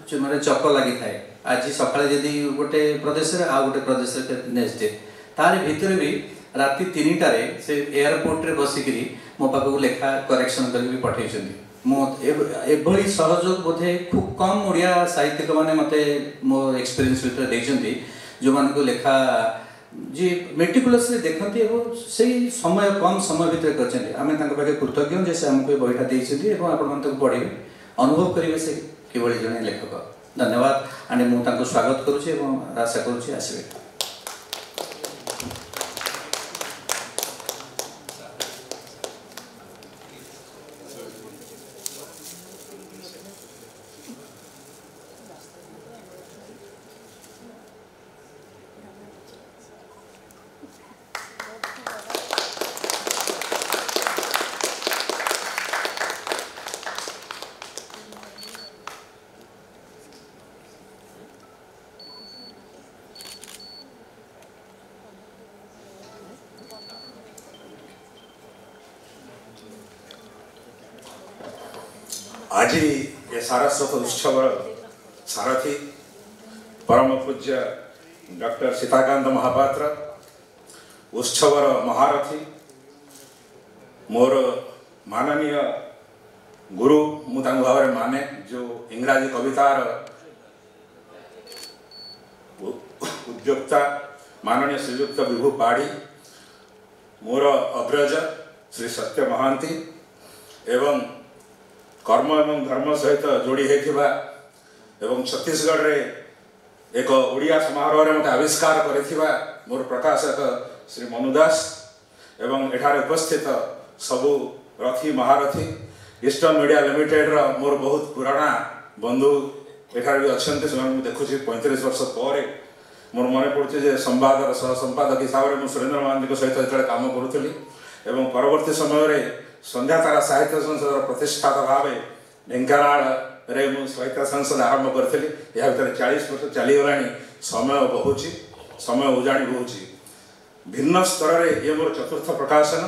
ଚ- ମାନେ ଚକ ଲାଗିଥାଏ ଆଜି ସକାଳେ ଯଦି ଗୋଟେ ପ୍ରଦେଶରେ ଆଉ ଗୋଟେ ପ୍ରଦେଶରେ ନେକ୍ସଟ ଡେ ତାରି ଭିତରେ ବି ରାତି ତିନିଟାରେ ସେ ଏୟାରପୋର୍ଟରେ ବସିକିରି ମୋ ପାଖକୁ ଲେଖା କରେକ୍ସନ୍ କରିକି ପଠାଇଛନ୍ତି ମୁଁ ଏଭ- ଏଭଳି ସହଯୋଗ ବୋଧେ ଖୁବ୍ କମ୍ ଓଡ଼ିଆ ସାହିତ୍ୟିକମାନେ ମୋତେ ମୋ ଏକ୍ସପିରିଏନ୍ସ ଭିତରେ ଦେଇଛନ୍ତି ଯେଉଁମାନଙ୍କୁ ଲେଖା ଯିଏ ମେଟିକୁଲସଲି ଦେଖନ୍ତି ଏବଂ ସେଇ ସମୟ କମ୍ ସମୟ ଭିତରେ କରିଛନ୍ତି ଆମେ ତାଙ୍କ ପାଖେ କୃତଜ୍ଞ ଯେ ସେ ଆମକୁ ଏ ବହିଟା ଦେଇଛନ୍ତି ଏବଂ ଆପଣମାନେ ତାକୁ ପଢ଼ିବେ ଅନୁଭବ କରିବେ ସେ କିଭଳି ଜଣେ ଲେଖକ ଧନ୍ୟବାଦ ଆଣ୍ଡ ମୁଁ ତାଙ୍କୁ ସ୍ୱାଗତ କରୁଛି ଏବଂ ଆଶା କରୁଛି ଆସିବେ ଆଜି ଏ ସାରସ୍ୱତ ଉତ୍ସବର ସାରଥୀ ପରମ ପୂଜ୍ୟ ଡକ୍ଟର ସୀତାକାନ୍ତ ମହାପାତ୍ର ଉତ୍ସବର ମହାରଥୀ ମୋର ମାନନୀୟ ଗୁରୁ ମୁଁ ତାଙ୍କୁ ଭାବରେ ମାନେ ଯେଉଁ ଇଂରାଜୀ କବିତାର ଉ- ଉଦ୍ୟୋକ୍ତା ମାନନୀୟ ଶ୍ରୀଯୁକ୍ତ ବିଭୁ ପାଢ଼ୀ ମୋର ଅଗ୍ରଜ ଶ୍ରୀ ସତ୍ୟ ମହାନ୍ତି ଏବଂ କର୍ମ ଏବଂ ଧର୍ମ ସହିତ ଯୋଡ଼ି ହୋଇଥିବା ଏବଂ ଛତିଶଗଡ଼ରେ ଏକ ଓଡ଼ିଆ ସମାରୋହରେ ମୋତେ ଆବିଷ୍କାର କରିଥିବା ମୋର ପ୍ରକାଶକ ଶ୍ରୀ ମନୁ ଦାସ ଏବଂ ଏଠାରେ ଉପସ୍ଥିତ ସବୁ ରଥୀ ମହାରଥୀ ଇଷ୍ଟର୍ଣ୍ଣ ମିଡ଼ିଆ ଲିମିଟେଡ଼ର ମୋର ବହୁତ ପୁରୁଣା ବନ୍ଧୁ ଏଠାରେ ବି ଅଛନ୍ତି ସେମାନଙ୍କୁ ମୁଁ ଦେଖୁଛି ପଇଁତିରିଶ ବର୍ଷ ପରେ ମୋର ମନେ ପଡ଼ୁଛି ଯେ ସମ୍ବାଦର ସହ ସମ୍ପାଦକ ହିସାବରେ ମୁଁ ସୁରେନ୍ଦ୍ର ମହାନ୍ତିଙ୍କ ସହିତ ଯେତେବେଳେ କାମ କରୁଥିଲି ଏବଂ ପରବର୍ତ୍ତୀ ସମୟରେ ସନ୍ଧ୍ୟାତାରା ସାହିତ୍ୟ ସଂସଦର ପ୍ରତିଷ୍ଠାତା ଭାବେ ଢେଙ୍କାନାଳରେ ମୁଁ ସାହିତ୍ୟ ସଂସଦ ଆରମ୍ଭ କରିଥିଲି ଏହା ଭିତରେ ଚାଳିଶ ବର୍ଷ ଚାଲିଗଲାଣି ସମୟ ବହୁଛି ସମୟ ଉଜାଣି ବହୁଛି ଭିନ୍ନ ସ୍ତରରେ ଇଏ ମୋର ଚତୁର୍ଥ ପ୍ରକାଶନ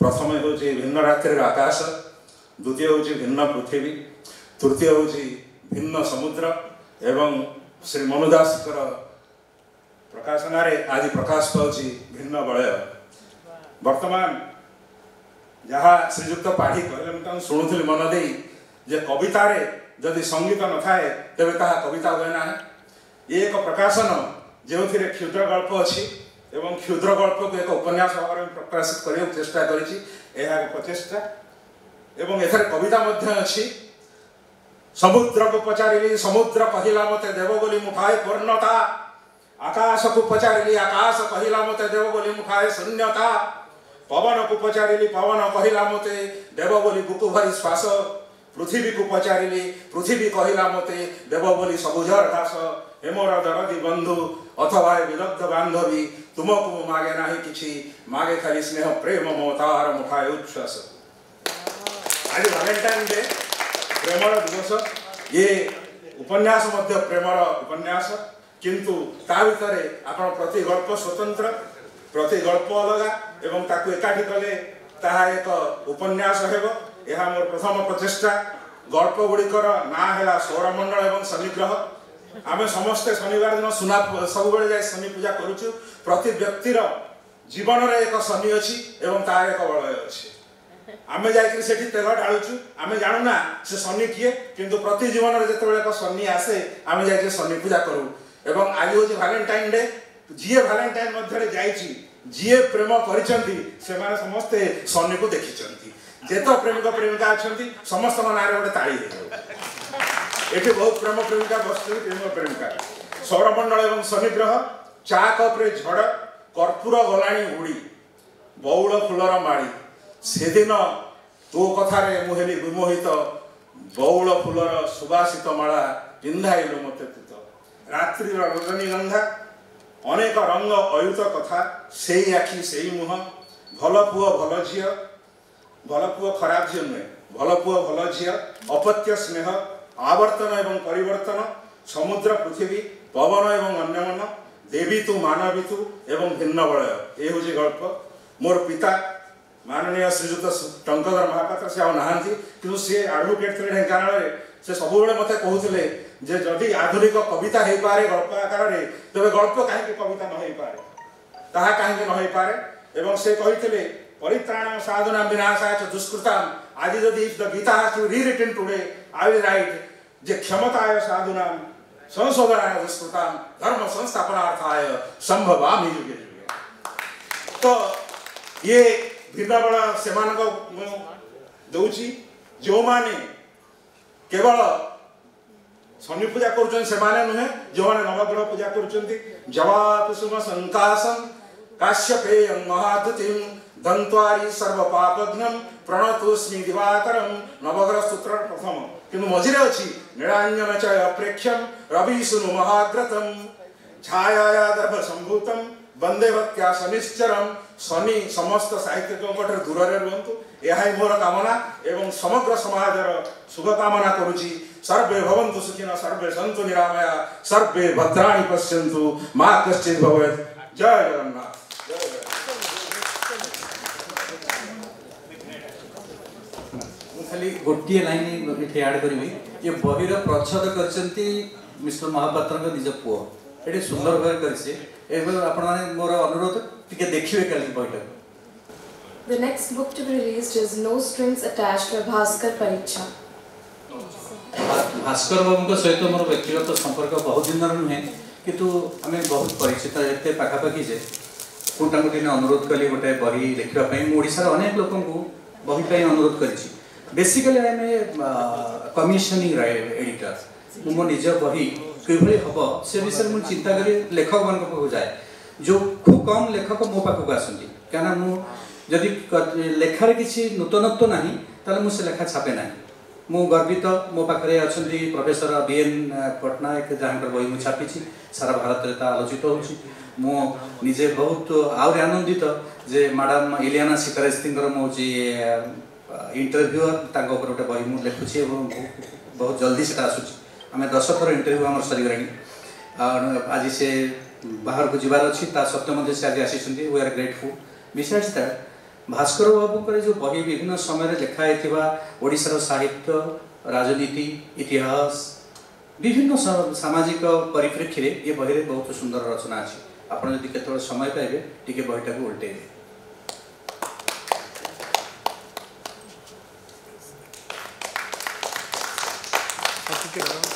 ପ୍ରଥମ ହେଉଛି ଭିନ୍ନ ରାତ୍ରିର ଆକାଶ ଦ୍ୱିତୀୟ ହେଉଛି ଭିନ୍ନ ପୃଥିବୀ ତୃତୀୟ ହେଉଛି ଭିନ୍ନ ସମୁଦ୍ର ଏବଂ ଶ୍ରୀ ମନୁ ଦାସଙ୍କର ପ୍ରକାଶନାରେ ଆଜି ପ୍ରକାଶ ପାଉଛି ଭିନ୍ନ ବଳୟ ବର୍ତ୍ତମାନ ଯାହା ଶ୍ରୀଯୁକ୍ତ ପାଢ଼ୀ କହିଲେ ମୁଁ ତାଙ୍କୁ ଶୁଣୁଥିଲି ମନ ଦେଇ ଯେ କବିତାରେ ଯଦି ସଙ୍ଗୀତ ନଥାଏ ତେବେ ତାହା କବିତା ହୁଏ ନାହିଁ। ଇଏ ଏକ ପ୍ରକାଶନ ଯେଉଁଥିରେ କ୍ଷୁଦ୍ର ଗଳ୍ପ ଅଛି ଏବଂ କ୍ଷୁଦ୍ର ଗଳ୍ପକୁ ଏକ ଉପନ୍ୟାସ ଭାବରେ ପ୍ରକାଶିତ କରିବାକୁ ଚେଷ୍ଟା କରିଛି ଏହା ଏକ ପ୍ରଚେଷ୍ଟା। ଏବଂ ଏଥିରେ କବିତା ମଧ୍ୟ ଅଛି। ସମୁଦ୍ରକୁ ପଚାରିଲି ସମୁଦ୍ର କହିଲା ମତେ ଦେବ ବୋଲି ମୁଠାଏ ପୂର୍ଣ୍ଣତା। ଆକାଶକୁ ପଚାରିଲି ଆକାଶ କହିଲା ମତେ ଦେବ ବୋଲି ମୁଠାଏ ଶୂନ୍ୟତା। ପବନକୁ ପଚାରିଲି ପବନ କହିଲା ମତେ ଦେବ ବୋଲି ବୁକୁ ଭରି ଶ୍ୱାସ ପୃଥିବୀକୁ ପଚାରିଲି ପୃଥିବୀ କହିଲା ମତେ ଦେବ ବୋଲି ସବୁଜର ଦାସ ହେ ମୋର ଦରଦି ବନ୍ଧୁ ଅଥବା ଏ ବିଦଗ୍ଧ ବାନ୍ଧବୀ ତୁମକୁ ମୁଁ ମାଗେ ନାହିଁ କିଛି ମାଗେ ଖାଲି ସ୍ନେହ ପ୍ରେମ ମମତାର ମୁଠାଏ ଉଚ୍ଛ୍ୱାସ ଆଜି ଭାଲେଣ୍ଟାଇନ୍ ଡେ ପ୍ରେମର ଦିବସ ଇଏ ଉପନ୍ୟାସ ମଧ୍ୟ ପ୍ରେମର ଉପନ୍ୟାସ କିନ୍ତୁ ତା ଭିତରେ ଆପଣ ପ୍ରତି ଗଳ୍ପ ସ୍ୱତନ୍ତ୍ର ପ୍ରତି ଗଳ୍ପ ଅଲଗା ଏବଂ ତାକୁ ଏକାଠି କଲେ ତାହା ଏକ ଉପନ୍ୟାସ ହେବ। ଏହା ମୋର ପ୍ରଥମ ପ୍ରଚେଷ୍ଟା। ଗଳ୍ପ ଗୁଡ଼ିକର ନାଁ ହେଲା ସୌରମଣ୍ଡଳ ଏବଂ ଶନିଗ୍ରହ। ଆମେ ସମସ୍ତେ ଶନିବାର ଦିନ ସୁନା ସବୁବେଳେ ଯାଇ ଶନି ପୂଜା କରୁଛୁ। ପ୍ରତି ବ୍ୟକ୍ତିର ଜୀବନରେ ଏକ ଶନି ଅଛି ଏବଂ ତାର ଏକ ବଳୟ ଅଛି। ଆମେ ଯାଇକରି ସେଠି ତେଲ ଢାଳୁଛୁ। ଆମେ ଜାଣୁନା ସେ ଶନି କିଏ କିନ୍ତୁ ପ୍ରତି ଜୀବନରେ ଯେତେବେଳେ ଏକ ଶନି ଆସେ ଆମେ ଯାଇକି ଶନି ପୂଜା କରୁ। ଏବଂ ଆଜି ହେଉଛି ଭାଲେଣ୍ଟାଇନ୍ ଡେ ଯିଏ ଭାଲେଣ୍ଟାଇନ୍ ମଧ୍ୟରେ ଯାଇଛି ଯିଏ ପ୍ରେମ କରିଛନ୍ତି ସେମାନେ ସମସ୍ତେ ଶନିକୁ ଦେଖିଛନ୍ତି ଯେତେ ପ୍ରେମିକ ପ୍ରେମିକା ଅଛନ୍ତି ସମସ୍ତଙ୍କ ନାଁରେ ଗୋଟେ ତାଳି ହେଇଯାଉ ଏଠି ବହୁତ ପ୍ରେମ ପ୍ରେମିକା ବସିଛନ୍ତି ପ୍ରେମ ପ୍ରେମିକା ସୌରମଣ୍ଡଳ ଏବଂ ଶନିଗ୍ରହ ଚା କପ୍ରେ ଝଡ଼ କର୍ପୂର ଗଲାଣି ଉଡ଼ି ବଉଳ ଫୁଲର ମାଳି ସେଦିନ ତୋ କଥାରେ ମୁଁ ହେଲି ବିମୋହିତ ବଉଳ ଫୁଲର ସୁବାସିତ ମାଳା ପିନ୍ଧାଇଲୁ ମୋତେ ତୁତ ରାତ୍ରିର ରଜନୀଗନ୍ଧା ଅନେକ ରଙ୍ଗ ଅୟୁତ କଥା ସେଇ ଆଖି ସେଇ ମୁହଁ ଭଲ ପୁଅ ଭଲ ଝିଅ ଭଲ ପୁଅ ଖରାପ ଝିଅ ନୁହେଁ ଭଲ ପୁଅ ଭଲ ଝିଅ ଅପତ୍ୟ ସ୍ନେହ ଆବର୍ତ୍ତନ ଏବଂ ପରିବର୍ତ୍ତନ ସମୁଦ୍ର ପୃଥିବୀ ପବନ ଏବଂ ଅନ୍ୟମନ ଦେବୀ ତୁ ମାନବୀ ତୁ ଏବଂ ଭିନ୍ନ ବଳୟ। ଏ ହେଉଛି ଗଳ୍ପ। ମୋର ପିତା ମାନନୀୟ ଶ୍ରୀଯୁକ୍ତ ଟଙ୍କଧର ମହାପାତ୍ର ସେ ଆଉ ନାହାନ୍ତି କିନ୍ତୁ ସିଏ ଆଡଭୋକେଟ୍ ଥିଲେ ଢେଙ୍କାନାଳରେ। ସେ ସବୁବେଳେ ମୋତେ କହୁଥିଲେ যে যদি আধুনিক কবিতা হয়ে পারে গল্প আকারে তবে গল্প কাহিকি কবিতা ন হয়ে পারে তাহা কাহিকি ন হয়ে পারে এবং সে কহিলে পরিত্রাণ সাধনা বিনাশাচ দুষ্কৃতাম আদি যদি if the Gita has to re rewritten today I will write যে ক্ষমতায় সাধুনাম संशोधनाय संस्कृताम धर्म संस्थापनार्थाय संभवामि युगे युगे तो ये भिन्नबल सेमानक दौची जो माने केवल ଶନି ପୂଜା କରୁଛନ୍ତି ସେମାନେ ନୁହେଁ ଯେଉଁମାନେ ନବଗ୍ରହ ପୂଜା କରୁଛନ୍ତି ଜବା କୁସୁମ ସଂକାଶం କାଶ୍ୟପେୟଂ ମହାଦୁତିଂ ଦନ୍ତାରି ସର୍ବ ପାପଘ୍ନಂ ପ୍ରଣତୋସ୍ମି ଦିବାକରಂ ନବଗ୍ରହ ସୂତ୍ର ପ୍ରଥମ କିନ୍ତୁ ମଝିରେ ଅଛି ନୀଳାଞ୍ଜନ ଚୟ ଅପ୍ରେକ୍ଷ୍ୟಂ ରବିସୁନୁ ମହାଗ୍ରତಂ ଛାୟା ଦର୍ଭ ସମ୍ଭୂତಂ ବନ୍ଦେ ଭକ୍ତ୍ୟା ଶନିଶ୍ଚରମ ଶନି ସମସ୍ତ ସାହିତ୍ୟିକଙ୍କ ଠାରୁ ଦୂରରେ ରୁହନ୍ତୁ ଏହା ହିଁ ମୋର କାମନା ଏବଂ ସମଗ୍ର ସମାଜର ଶୁଭକାମନା କରୁଛି सर्वे भवन्तु सुखिनः सर्वे सन्तु निरामया सर्वे भद्राणि पश्यन्तु मा कश्चित् भवेत्। जय जगन्नाथ। गोटे लाइन ये आड कर बहर प्रच्छद कर महापात्र निज पु सुंदर भाव कर मोर अनुरोध टे देखिए कल बहटा The next book to be released is No Strings Attached by Bhaskar Pariksha Bhaskar ବାବୁଙ୍କ ସହିତ ମୋର ବ୍ୟକ୍ତିଗତ ସମ୍ପର୍କ ବହୁତ ଦିନର ନୁହେଁ କିନ୍ତୁ ଆମେ ବହୁତ ପରିଚିତ ଏତେ ପାଖାପାଖି ଯେ ମୁଁ ତାଙ୍କୁ ଦିନେ ଅନୁରୋଧ କଲି ଗୋଟେ ବହି ଲେଖିବା ପାଇଁ ମୁଁ ଓଡ଼ିଶାର ଅନେକ ଲୋକଙ୍କୁ ବହି ପାଇଁ ଅନୁରୋଧ କରିଛି ବେସିକାଲି ଆମେ କମିଶନିଂ ଏଡ଼ିଟର ମୁଁ ମୋ ନିଜ ବହି କିଭଳି ହେବ ସେ ବିଷୟରେ ମୁଁ ଚିନ୍ତା କରି ଲେଖକମାନଙ୍କ ପାଖକୁ ଯାଏ ଯେଉଁ ଖୁବ୍ କମ୍ ଲେଖକ ମୋ ପାଖକୁ ଆସନ୍ତି କାହିଁକିନା ମୁଁ ଯଦି କ- ଲେଖାରେ କିଛି ନୂତନତ୍ୱ ନାହିଁ ତାହେଲେ ମୁଁ ସେ ଲେଖା ଛାପେ ନାହିଁ ମୁଁ ଗର୍ବିତ ମୋ ପାଖରେ ଅଛନ୍ତି ପ୍ରଫେସର ବି ଏନ୍ ପଟ୍ଟନାୟକ ଯାହାଙ୍କର ବହି ମୁଁ ଛାପିଛି ସାରା ଭାରତରେ ତା ଆଲୋଚିତ ହେଉଛି ମୁଁ ନିଜେ ବହୁତ ଆହୁରି ଆନନ୍ଦିତ ଯେ ମ୍ୟାଡ଼ାମ୍ ଇଲିଆନା ସିକାରେସ୍ତିଙ୍କର ମୁଁ ହେଉଛି ଇଣ୍ଟରଭ୍ୟୁଅର୍ ତାଙ୍କ ଉପରେ ଗୋଟେ ବହି ମୁଁ ଲେଖୁଛି ଏବଂ ବହୁ- ବହୁତ ଜଲ୍ଦି ସେଟା ଆସୁଛି ଆମେ ଦଶ ଥର ଇଣ୍ଟରଭ୍ୟୁ ଆମର ସରିଗଲାଣି ଆଉ ଆଜି ସେ ବାହାରକୁ ଯିବାର ଅଛି ତା ସତ୍ତ୍ୱେ ମଧ୍ୟ ସେ ଆଜି ଆସିଛନ୍ତି ୱି ଆର୍ ଗ୍ରେଟଫୁଲ୍ ବିଶେଷ ଦ୍ୟାଟ୍ ଭାସ୍କର ବାବୁଙ୍କର ଯେଉଁ ବହି ବିଭିନ୍ନ ସମୟରେ ଲେଖା ହେଇଥିବା ଓଡ଼ିଶାର ସାହିତ୍ୟ ରାଜନୀତି ଇତିହାସ ବିଭିନ୍ନ ସାମାଜିକ ପରିପ୍ରେକ୍ଷୀରେ ଏ ବହିରେ ବହୁତ ସୁନ୍ଦର ରଚନା ଅଛି। ଆପଣ ଯଦି କେତେବେଳେ ସମୟ ପାଇବେ ଟିକେ ବହିଟାକୁ ଉଲ୍ଟେଇବେ Uh,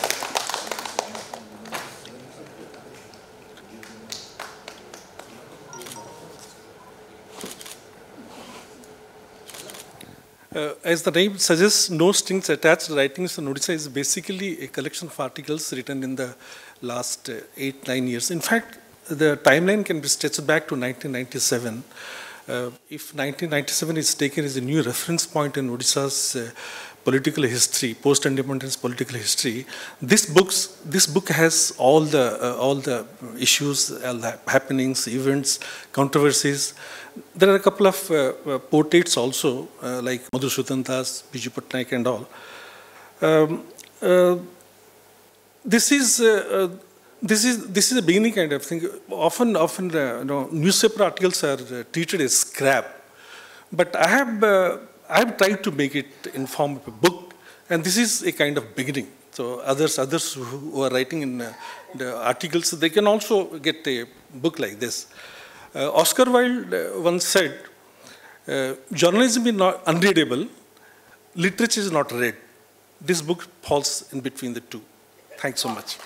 as the name suggests, no strings attached writings on Odisha is basically a collection of articles written in the last uh, eight, nine years. In fact, the timeline can be stretched back to 1997. Uh, if 1997 is taken as a new reference point in Odisha's uh, political history, post-independence political history, this books, this book has all the uh, all the issues, all the happenings, events, controversies. There are a couple of uh, uh, portraits also, uh, like Madhusudan Das, Biju Patnaik and all. Um, uh, this is uh, uh, this is this is a beginning kind of thing. Often, often, uh, you know, newspaper articles are uh, treated as scrap, but I have I have tried to make it in form of a book, and this is a kind of beginning. So others others who who are writing in uh, the articles, they can also get a book like this. Uh, Oscar Wilde uh, once said, uh, "Journalism is not unreadable, literature is not read." This book falls in between the two. Thanks so much.